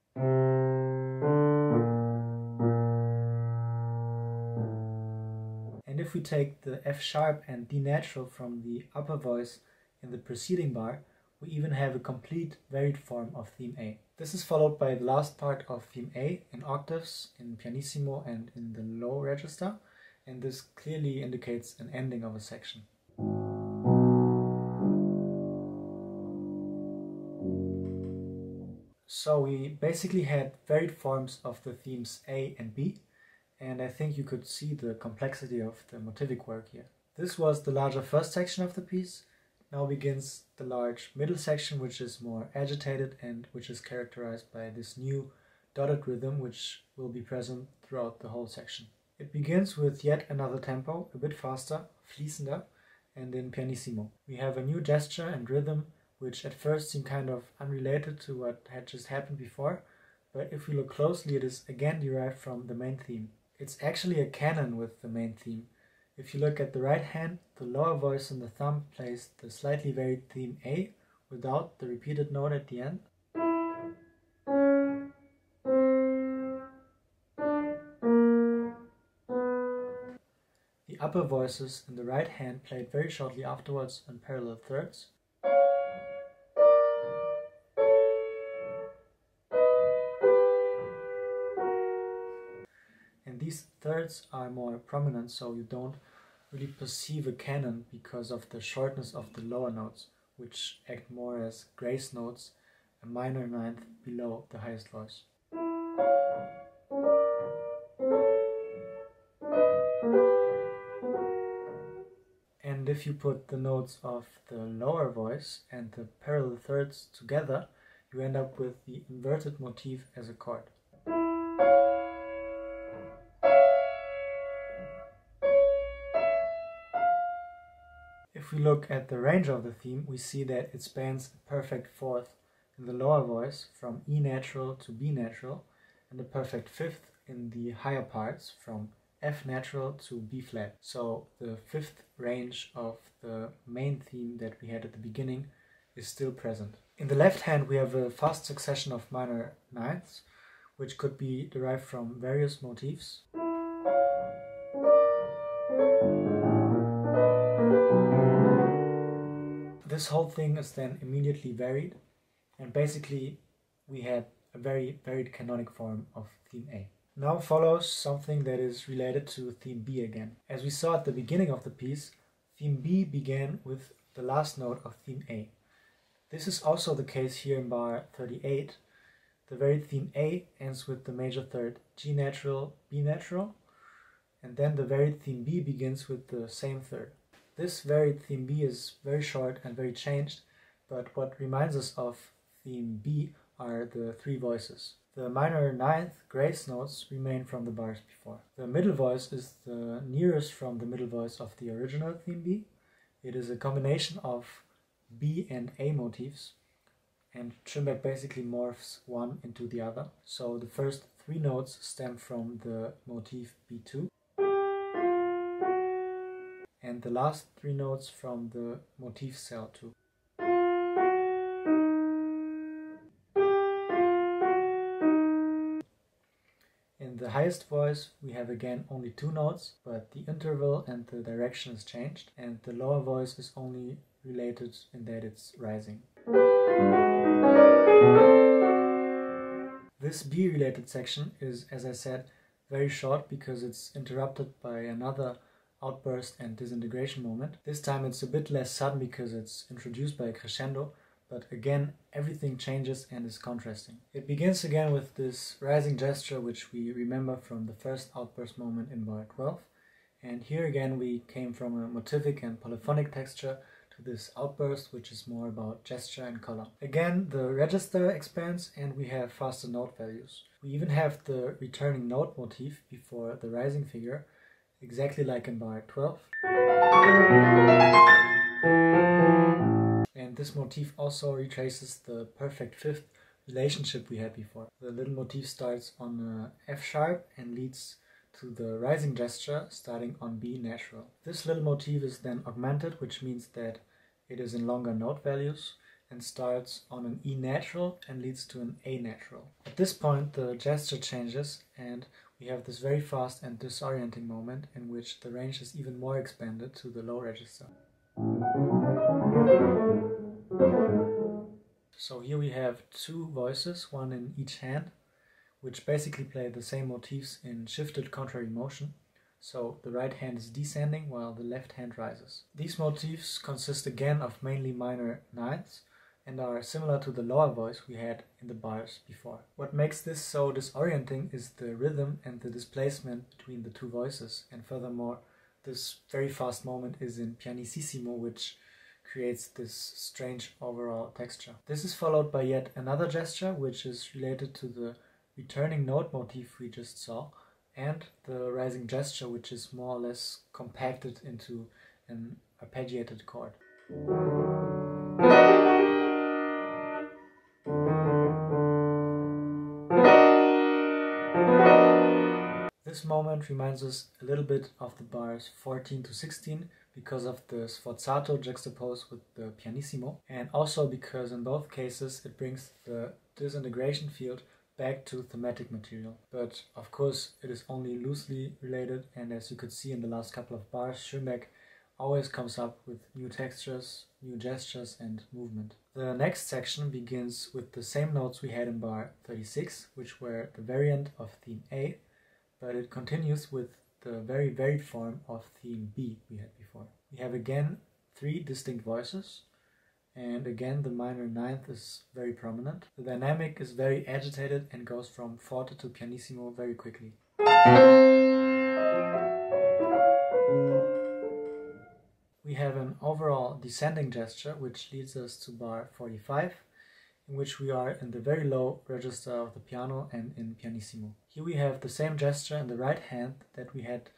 if we take the F sharp and D natural from the upper voice in the preceding bar, we even have a complete varied form of theme A. This is followed by the last part of theme A in octaves, in pianissimo and in the low register, and this clearly indicates an ending of a section. So we basically had varied forms of the themes A and B, and I think you could see the complexity of the motivic work here. This was the larger first section of the piece, now begins the large middle section, which is more agitated and which is characterized by this new dotted rhythm, which will be present throughout the whole section. It begins with yet another tempo, a bit faster, fließender, and in pianissimo. We have a new gesture and rhythm, which at first seem kind of unrelated to what had just happened before, but if we look closely, it is again derived from the main theme. It's actually a canon with the main theme, if you look at the right hand, the lower voice on the thumb plays the slightly varied theme A without the repeated note at the end. The upper voices in the right hand played very shortly afterwards on parallel thirds. Are more prominent so you don't really perceive a canon because of the shortness of the lower notes, which act more as grace notes, a minor ninth below the highest voice. And if you put the notes of the lower voice and the parallel thirds together, you end up with the inverted motif as a chord. Look at the range of the theme, we see that it spans a perfect fourth in the lower voice from E natural to B natural, and a perfect fifth in the higher parts from F natural to B flat. So the fifth range of the main theme that we had at the beginning is still present. In the left hand we have a fast succession of minor ninths, which could be derived from various motifs. This whole thing is then immediately varied, and basically we had a very varied canonic form of theme A. Now follows something that is related to theme B again. As we saw at the beginning of the piece, theme B began with the last note of theme A. This is also the case here in bar 38. The varied theme A ends with the major third G natural, B natural, and then the varied theme B begins with the same third. This varied theme B is very short and very changed, but what reminds us of theme B are the three voices. The minor ninth grace notes remain from the bars before. The middle voice is the nearest from the middle voice of the original theme B. It is a combination of B and A motifs, and Schoenberg basically morphs one into the other. So the first three notes stem from the motif B2, and the last three notes from the motif cell 2. In the highest voice we have again only two notes, but the interval and the direction is changed, and the lower voice is only related in that it's rising. This B-related section is, as I said, very short because it's interrupted by another outburst and disintegration moment. This time it's a bit less sudden because it's introduced by a crescendo, but again everything changes and is contrasting. It begins again with this rising gesture which we remember from the first outburst moment in bar 12, and here again we came from a motivic and polyphonic texture to this outburst which is more about gesture and color. Again the register expands and we have faster note values. We even have the returning note motif before the rising figure exactly like in bar 12. And this motif also retraces the perfect fifth relationship we had before. The little motif starts on F sharp and leads to the rising gesture starting on B natural. This little motif is then augmented, which means that it is in longer note values and starts on an E natural and leads to an A natural. At this point the gesture changes and we have this very fast and disorienting moment in which the range is even more expanded to the low register. So here we have two voices, one in each hand, which basically play the same motifs in shifted contrary motion. So the right hand is descending while the left hand rises. These motifs consist again of mainly minor ninths and are similar to the lower voice we had in the bars before. What makes this so disorienting is the rhythm and the displacement between the two voices and furthermore this very fast moment is in pianissimo which creates this strange overall texture. This is followed by yet another gesture which is related to the returning note motif we just saw and the rising gesture which is more or less compacted into an arpeggiated chord. This moment reminds us a little bit of the bars 14 to 16 because of the sforzato juxtaposed with the pianissimo and also because in both cases it brings the disintegration field back to thematic material. But of course it is only loosely related and as you could see in the last couple of bars, Schoenberg always comes up with new textures, new gestures and movement. The next section begins with the same notes we had in bar 36, which were the variant of theme A, but it continues with the very varied form of theme B we had before. We have again three distinct voices, and again the minor ninth is very prominent. The dynamic is very agitated and goes from forte to pianissimo very quickly. We have an overall descending gesture which leads us to bar 45 in which we are in the very low register of the piano and in pianissimo. Here we have the same gesture in the right hand that we had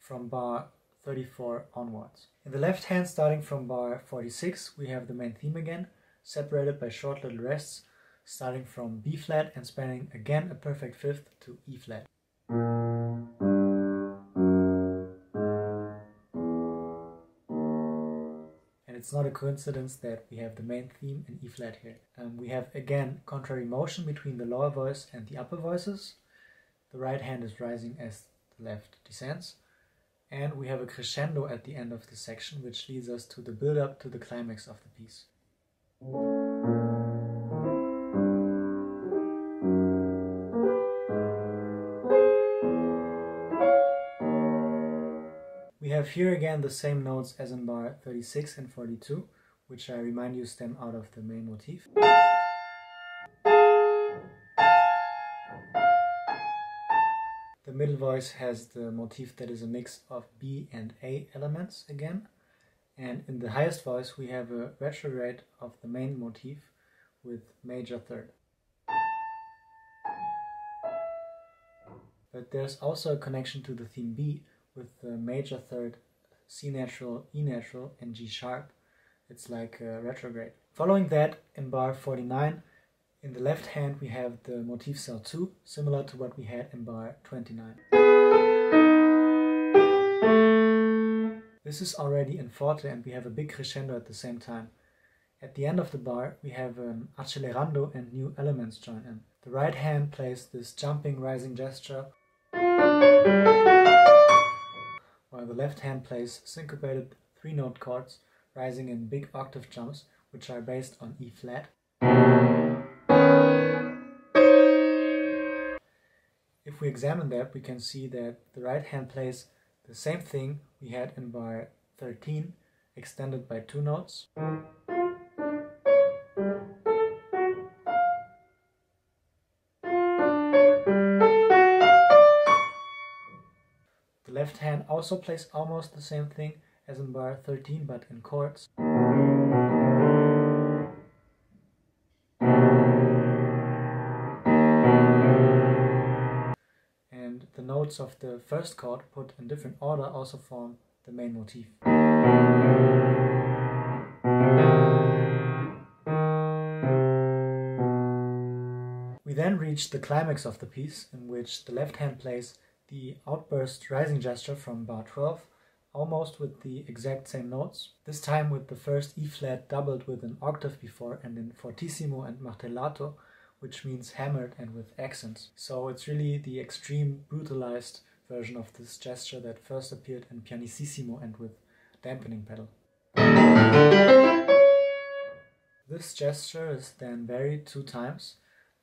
from bar 34 onwards. In the left hand, starting from bar 46, we have the main theme again, separated by short little rests, starting from B flat and spanning again a perfect fifth to E flat. And it's not a coincidence that we have the main theme in E flat here. Um, we have again contrary motion between the lower voice and the upper voices. The right hand is rising as the left descends and we have a crescendo at the end of the section which leads us to the build up to the climax of the piece. We have here again the same notes as in bar 36 and 42, which I remind you stem out of the main motif. Middle voice has the motif that is a mix of B and A elements again. And in the highest voice we have a retrograde of the main motif with major third. But there's also a connection to the theme B with the major third C natural, E natural and G sharp. It's like a retrograde. Following that in bar 49 in the left hand we have the motif cell 2, similar to what we had in bar 29. This is already in forte and we have a big crescendo at the same time. At the end of the bar we have an accelerando and new elements join in. The right hand plays this jumping rising gesture while the left hand plays syncopated three note chords rising in big octave jumps which are based on E flat If we examine that, we can see that the right hand plays the same thing we had in bar 13, extended by two notes. The left hand also plays almost the same thing as in bar 13 but in chords. Notes of the first chord put in different order also form the main motif. We then reach the climax of the piece, in which the left hand plays the outburst rising gesture from bar 12, almost with the exact same notes, this time with the first E flat doubled with an octave before and in fortissimo and martellato, which means hammered and with accents. So it's really the extreme brutalized version of this gesture that first appeared in pianissimo and with dampening pedal. This gesture is then varied two times.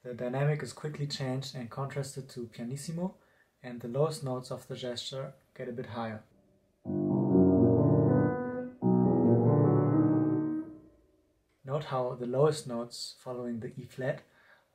The dynamic is quickly changed and contrasted to pianissimo, and the lowest notes of the gesture get a bit higher. Note how the lowest notes following the E flat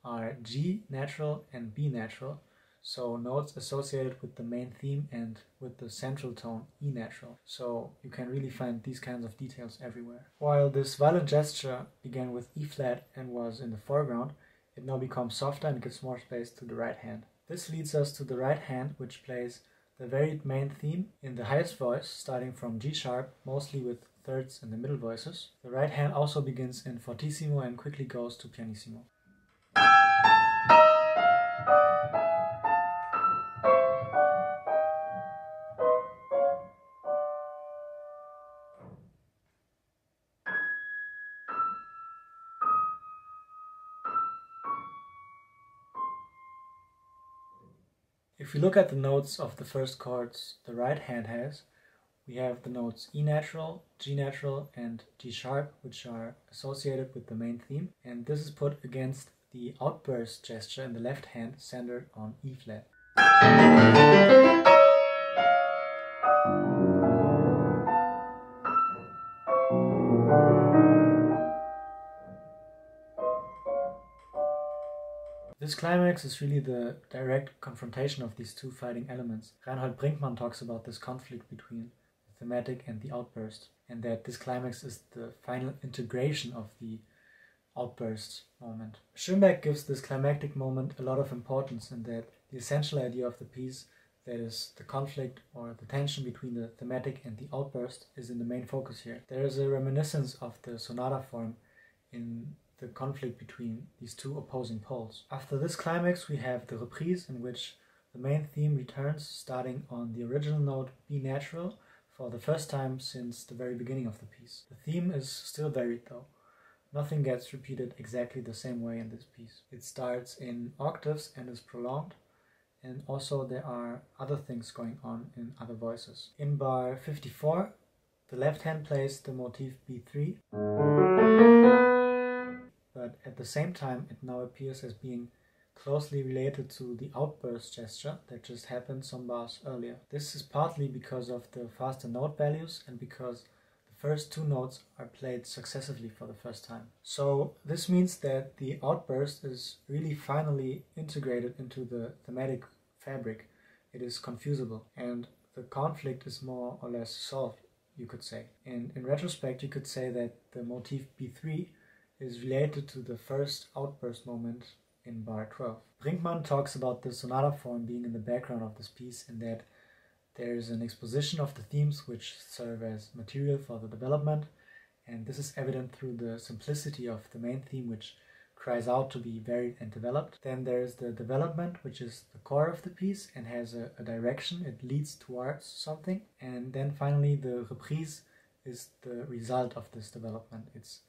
are G natural and B natural, so notes associated with the main theme and with the central tone E natural. So you can really find these kinds of details everywhere. While this violent gesture began with E flat and was in the foreground, it now becomes softer and gives more space to the right hand. This leads us to the right hand, which plays the varied main theme in the highest voice, starting from G sharp, mostly with thirds and the middle voices. The right hand also begins in fortissimo and quickly goes to pianissimo. If we look at the notes of the first chords the right hand has, we have the notes E natural, G natural, and G sharp, which are associated with the main theme, and this is put against the outburst gesture in the left hand centered on E flat. This climax is really the direct confrontation of these two fighting elements. Reinhold Brinkmann talks about this conflict between the thematic and the outburst, and that this climax is the final integration of the outburst moment. Schoenberg gives this climactic moment a lot of importance in that the essential idea of the piece, that is, the conflict or the tension between the thematic and the outburst, is in the main focus here. There is a reminiscence of the sonata form in the conflict between these two opposing poles. After this climax, we have the reprise, in which the main theme returns starting on the original note B natural for the first time since the very beginning of the piece. The theme is still varied though. Nothing gets repeated exactly the same way in this piece. It starts in octaves and is prolonged, and also there are other things going on in other voices. In bar 54, the left hand plays the motif B3 but at the same time it now appears as being closely related to the outburst gesture that just happened some bars earlier. This is partly because of the faster note values and because the first two notes are played successively for the first time. So this means that the outburst is really finally integrated into the thematic fabric. It is confusable and the conflict is more or less solved, you could say. And in retrospect, you could say that the motif B3 is related to the first outburst moment in bar 12. Brinkmann talks about the sonata form being in the background of this piece and that there is an exposition of the themes which serve as material for the development, and this is evident through the simplicity of the main theme, which cries out to be varied and developed. Then there is the development, which is the core of the piece and has a, a direction, it leads towards something. And then finally, the reprise is the result of this development. It's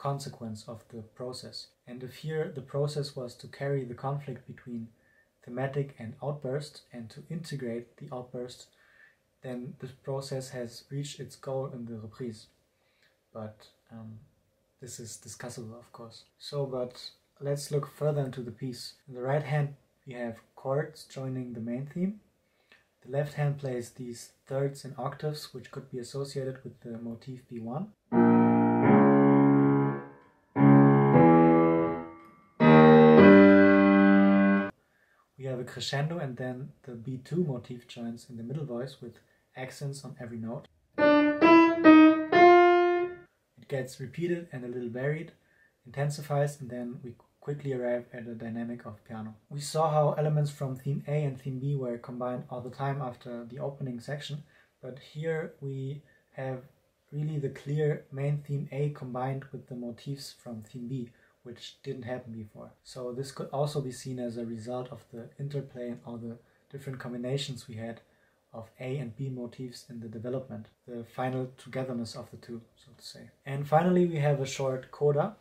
consequence of the process. And if here the process was to carry the conflict between thematic and outburst and to integrate the outburst, then this process has reached its goal in the reprise. But um, this is discussable, of course. So, but let's look further into the piece. In the right hand, we have chords joining the main theme. The left hand plays these thirds and octaves, which could be associated with the motif B1. Have a crescendo and then the B2 motif joins in the middle voice with accents on every note. It gets repeated and a little varied, intensifies, and then we quickly arrive at a dynamic of piano. We saw how elements from theme A and theme B were combined all the time after the opening section, but here we have really the clear main theme A combined with the motifs from theme B, which didn't happen before. So this could also be seen as a result of the interplay and all the different combinations we had of A and B motifs in the development, the final togetherness of the two, so to say. And finally, we have a short coda.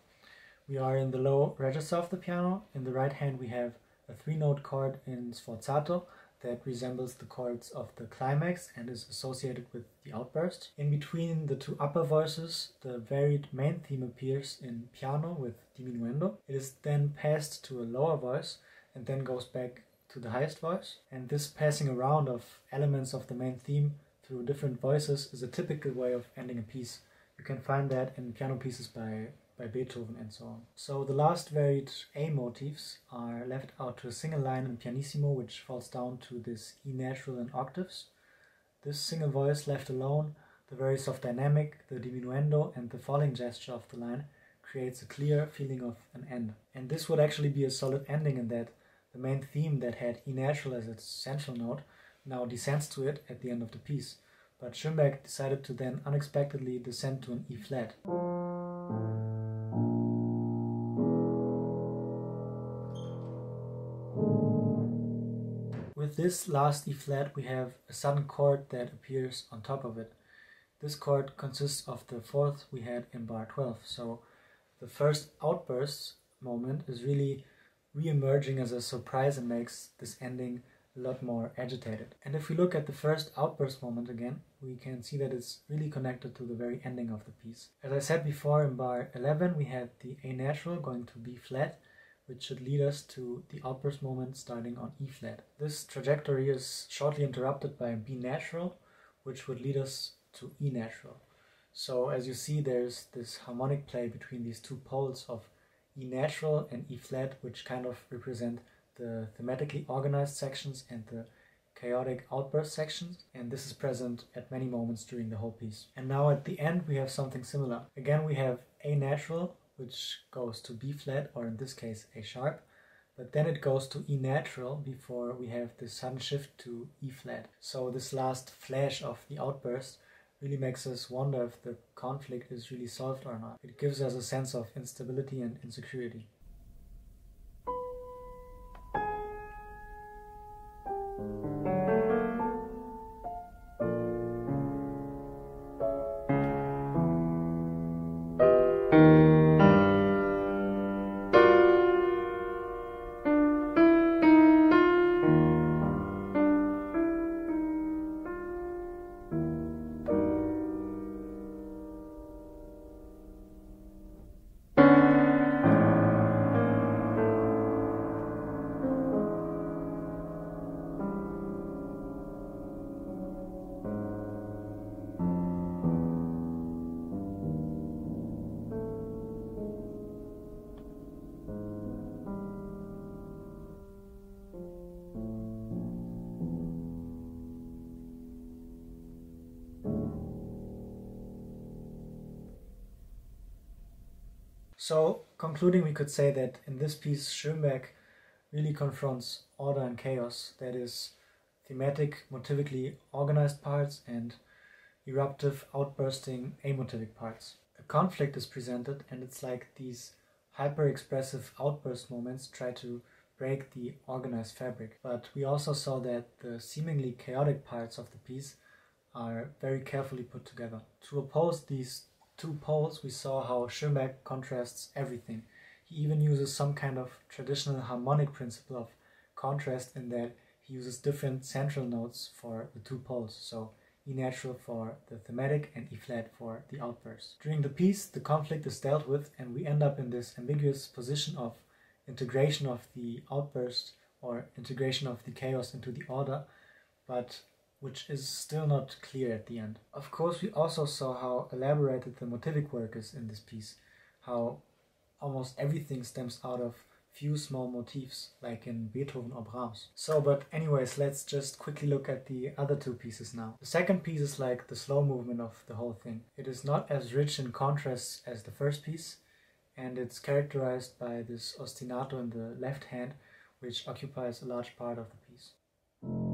We are in the low register of the piano. In the right hand, we have a three note chord in sforzato that resembles the chords of the climax and is associated with the outburst. In between the two upper voices, the varied main theme appears in piano with diminuendo. It is then passed to a lower voice and then goes back to the highest voice. And this passing around of elements of the main theme through different voices is a typical way of ending a piece. You can find that in piano pieces by by Beethoven and so on. So the last varied A motifs are left out to a single line in pianissimo which falls down to this E natural in octaves. This single voice left alone, the very soft dynamic, the diminuendo and the falling gesture of the line creates a clear feeling of an end. And this would actually be a solid ending in that the main theme that had E natural as its central note now descends to it at the end of the piece. But Schoenberg decided to then unexpectedly descend to an E flat. This last E flat, we have a sudden chord that appears on top of it. This chord consists of the fourth we had in bar 12. So the first outburst moment is really re-emerging as a surprise and makes this ending a lot more agitated. And if we look at the first outburst moment again, we can see that it's really connected to the very ending of the piece. As I said before, in bar 11 we had the A natural going to B flat, which should lead us to the outburst moment starting on E flat. This trajectory is shortly interrupted by B natural, which would lead us to E natural. So as you see, there's this harmonic play between these two poles of E natural and E flat, which kind of represent the thematically organized sections and the chaotic outburst sections, and this is present at many moments during the whole piece. And now at the end, we have something similar. Again, we have A natural, which goes to B flat, or in this case, A sharp, but then it goes to E natural before we have the sudden shift to E flat. So, this last flash of the outburst really makes us wonder if the conflict is really solved or not. It gives us a sense of instability and insecurity. So, concluding, we could say that in this piece, Schoenberg really confronts order and chaos, that is, thematic, motivically organized parts and eruptive, outbursting, amotivic parts. A conflict is presented, and it's like these hyper expressive outburst moments try to break the organized fabric. But we also saw that the seemingly chaotic parts of the piece are very carefully put together. To oppose these two poles, we saw how Schoenberg contrasts everything. He even uses some kind of traditional harmonic principle of contrast in that he uses different central notes for the two poles. So E natural for the thematic and E flat for the outburst. During the piece, the conflict is dealt with, and we end up in this ambiguous position of integration of the outburst or integration of the chaos into the order, but which is still not clear at the end. Of course, we also saw how elaborated the motivic work is in this piece, how almost everything stems out of few small motifs, like in Beethoven or Brahms. So, but anyways, let's just quickly look at the other two pieces now. The second piece is like the slow movement of the whole thing. It is not as rich in contrasts as the first piece, and it's characterized by this ostinato in the left hand, which occupies a large part of the piece.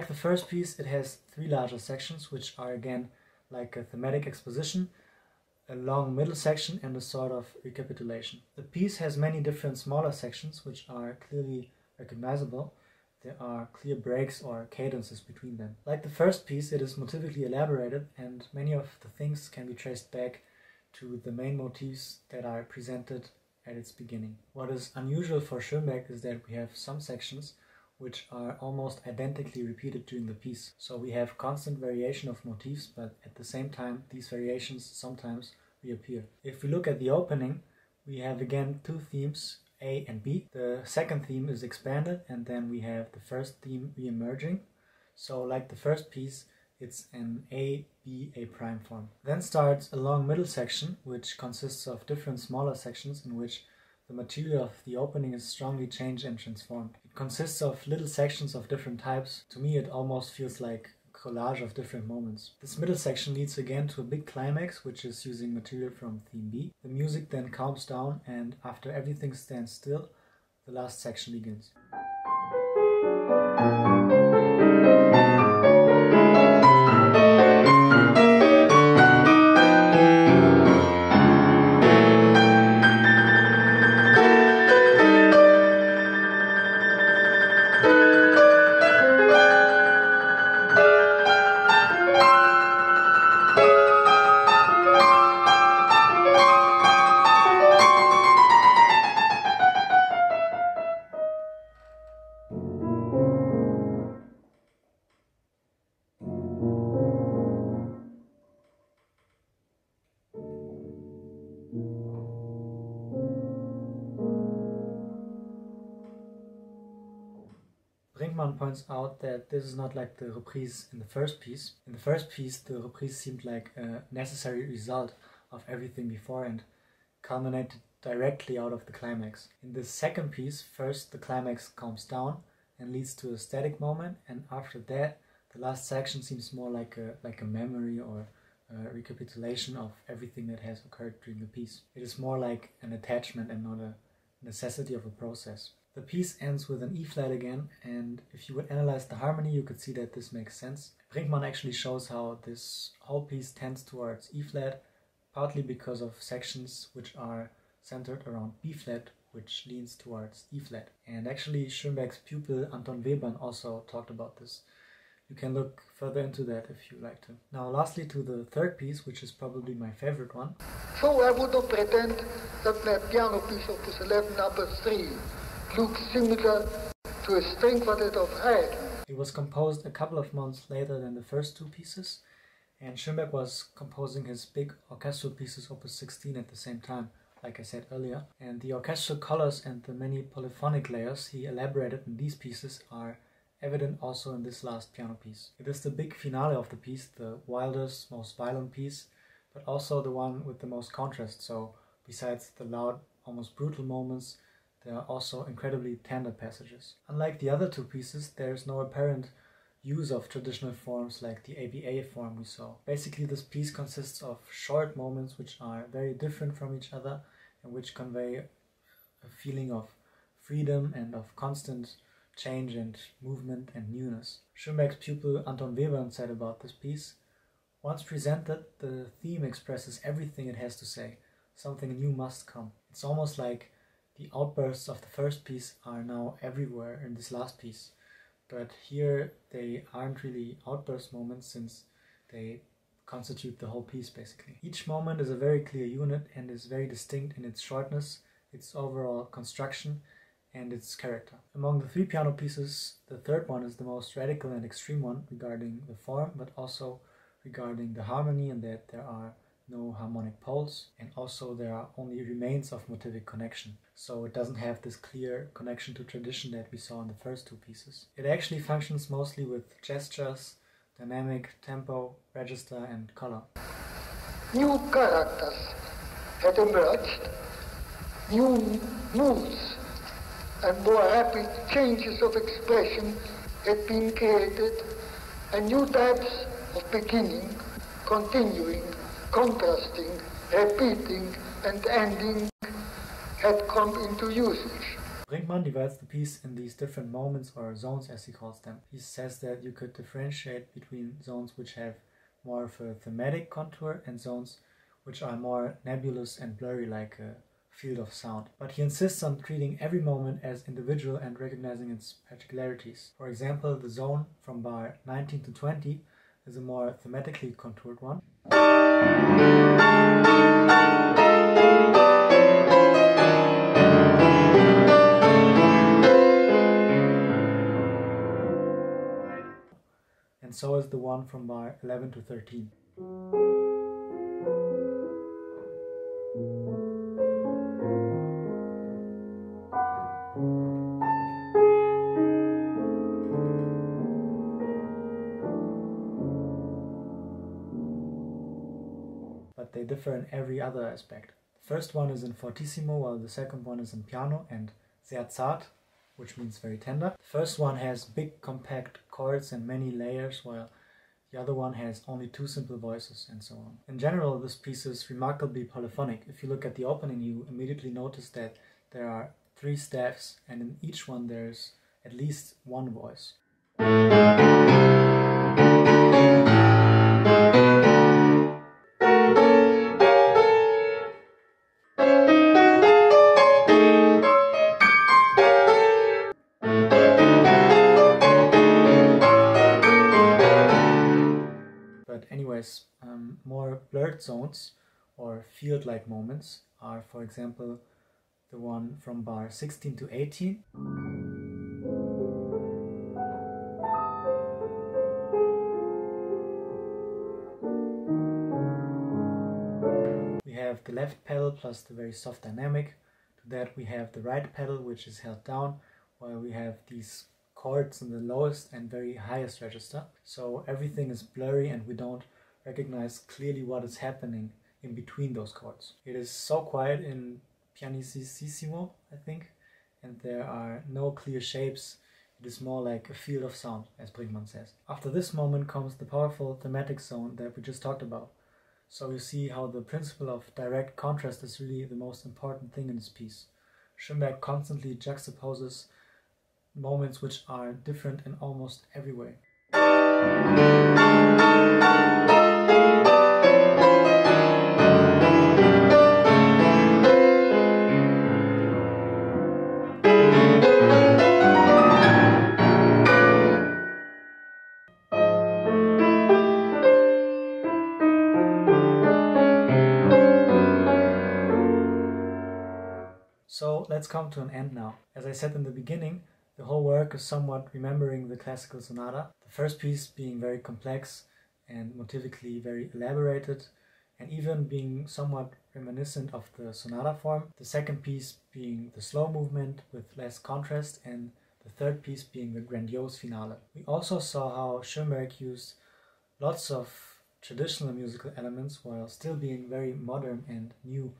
Like the first piece, it has three larger sections, which are again like a thematic exposition, a long middle section, and a sort of recapitulation. The piece has many different smaller sections, which are clearly recognizable. There are clear breaks or cadences between them. Like the first piece, it is motivically elaborated, and many of the things can be traced back to the main motifs that are presented at its beginning. What is unusual for Schoenberg is that we have some sections which are almost identically repeated during the piece. So we have constant variation of motifs, but at the same time, these variations sometimes reappear. If we look at the opening, we have again two themes, A and B. The second theme is expanded, and then we have the first theme re-emerging. So like the first piece, it's an A, B, A prime form. Then starts a long middle section, which consists of different smaller sections in which the material of the opening is strongly changed and transformed. It consists of little sections of different types. To me, it almost feels like collage of different moments. This middle section leads again to a big climax, which is using material from theme B. The music then calms down, and after everything stands still, the last section begins. Points out that this is not like the reprise in the first piece. In the first piece, the reprise seemed like a necessary result of everything before and culminated directly out of the climax. In the second piece, first the climax calms down and leads to a static moment, and after that, the last section seems more like a like a memory or a recapitulation of everything that has occurred during the piece. It is more like an attachment and not a necessity of a process. The piece ends with an E flat again, and if you would analyze the harmony, you could see that this makes sense. Brinkmann actually shows how this whole piece tends towards E flat, partly because of sections which are centered around B flat, which leans towards E flat. And actually, Schoenberg's pupil Anton Webern also talked about this. You can look further into that if you like to. Now, lastly, to the third piece, which is probably my favorite one. So I would not pretend that my piano piece of opus 11 number 3 looks similar to a string quartet of Haydn. It was composed a couple of months later than the first two pieces, and Schoenberg was composing his big orchestral pieces, opus 16, at the same time, like I said earlier. And the orchestral colors and the many polyphonic layers he elaborated in these pieces are evident also in this last piano piece. It is the big finale of the piece, the wildest, most violent piece, but also the one with the most contrast. So, besides the loud, almost brutal moments, there are also incredibly tender passages. Unlike the other two pieces, there is no apparent use of traditional forms like the ABA form we saw. Basically, this piece consists of short moments which are very different from each other and which convey a feeling of freedom and of constant change and movement and newness. Schoenberg's pupil Anton Webern said about this piece Once presented, the theme expresses everything it has to say. Something new must come. It's almost like the outbursts of the first piece are now everywhere in this last piece. But here they aren't really outburst moments since they constitute the whole piece basically. Each moment is a very clear unit and is very distinct in its shortness, its overall construction, and its character. Among the three piano pieces, the third one is the most radical and extreme one regarding the form, but also regarding the harmony and that there are no harmonic poles, and also there are only remains of motivic connection. So it doesn't have this clear connection to tradition that we saw in the first two pieces. It actually functions mostly with gestures, dynamic, tempo, register, and color. New characters had emerged, new moods and more rapid changes of expression had been created and new types of beginning, continuing, contrasting, repeating, and ending had come into usage. Brinkmann divides the piece in these different moments or zones as he calls them. He says that you could differentiate between zones which have more of a thematic contour and zones which are more nebulous and blurry like a field of sound. But he insists on treating every moment as individual and recognizing its particularities. For example, the zone from bar 19 to 20 is a more thematically contoured one. And so is the one from bar 11 to 13. Differ in every other aspect. The first one is in fortissimo, while the second one is in piano and sehr zart, which means very tender. The first one has big compact chords and many layers, while the other one has only two simple voices and so on. In general, this piece is remarkably polyphonic. If you look at the opening, you immediately notice that there are three staffs, and in each one there's at least one voice. Blurred zones or field-like moments are, for example, the one from bar 16 to 18. We have the left pedal plus the very soft dynamic. To that we have the right pedal which is held down while we have these chords in the lowest and very highest register. So everything is blurry and we don't recognize clearly what is happening in between those chords. It is so quiet in pianissimo, I think, and there are no clear shapes. It is more like a field of sound, as Brinkmann says. After this moment comes the powerful thematic zone that we just talked about. So you see how the principle of direct contrast is really the most important thing in this piece. Schoenberg constantly juxtaposes moments which are different in almost every way. Come to an end now. As I said in the beginning, the whole work is somewhat remembering the classical sonata, the first piece being very complex and motivically very elaborated, and even being somewhat reminiscent of the sonata form, the second piece being the slow movement with less contrast, and the third piece being the grandiose finale. We also saw how Schoenberg used lots of traditional musical elements while still being very modern and new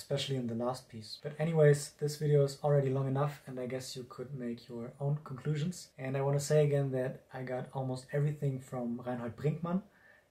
especially in the last piece. But anyways, this video is already long enough and I guess you could make your own conclusions. And I want to say again that I got almost everything from Reinhold Brinkmann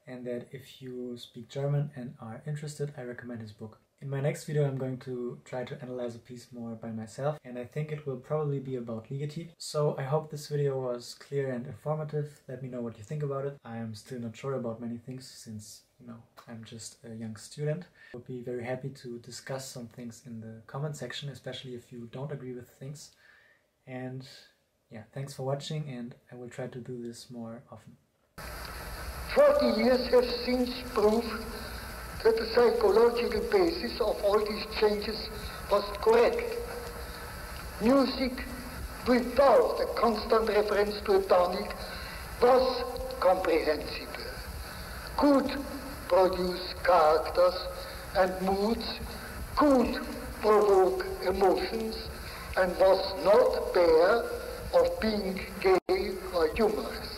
and that if you speak German and are interested, I recommend his book. In my next video, I'm going to try to analyze a piece more by myself, and I think it will probably be about Ligeti. So I hope this video was clear and informative. Let me know what you think about it. I am still not sure about many things since, you know, I'm just a young student. I would be very happy to discuss some things in the comment section, especially if you don't agree with things. And yeah, thanks for watching, and I will try to do this more often. 40 years have since proved that the psychological basis of all these changes was correct. Music without a constant reference to a tonic was comprehensible, could produce characters and moods, could provoke emotions, and was not bare of being gay or humorous.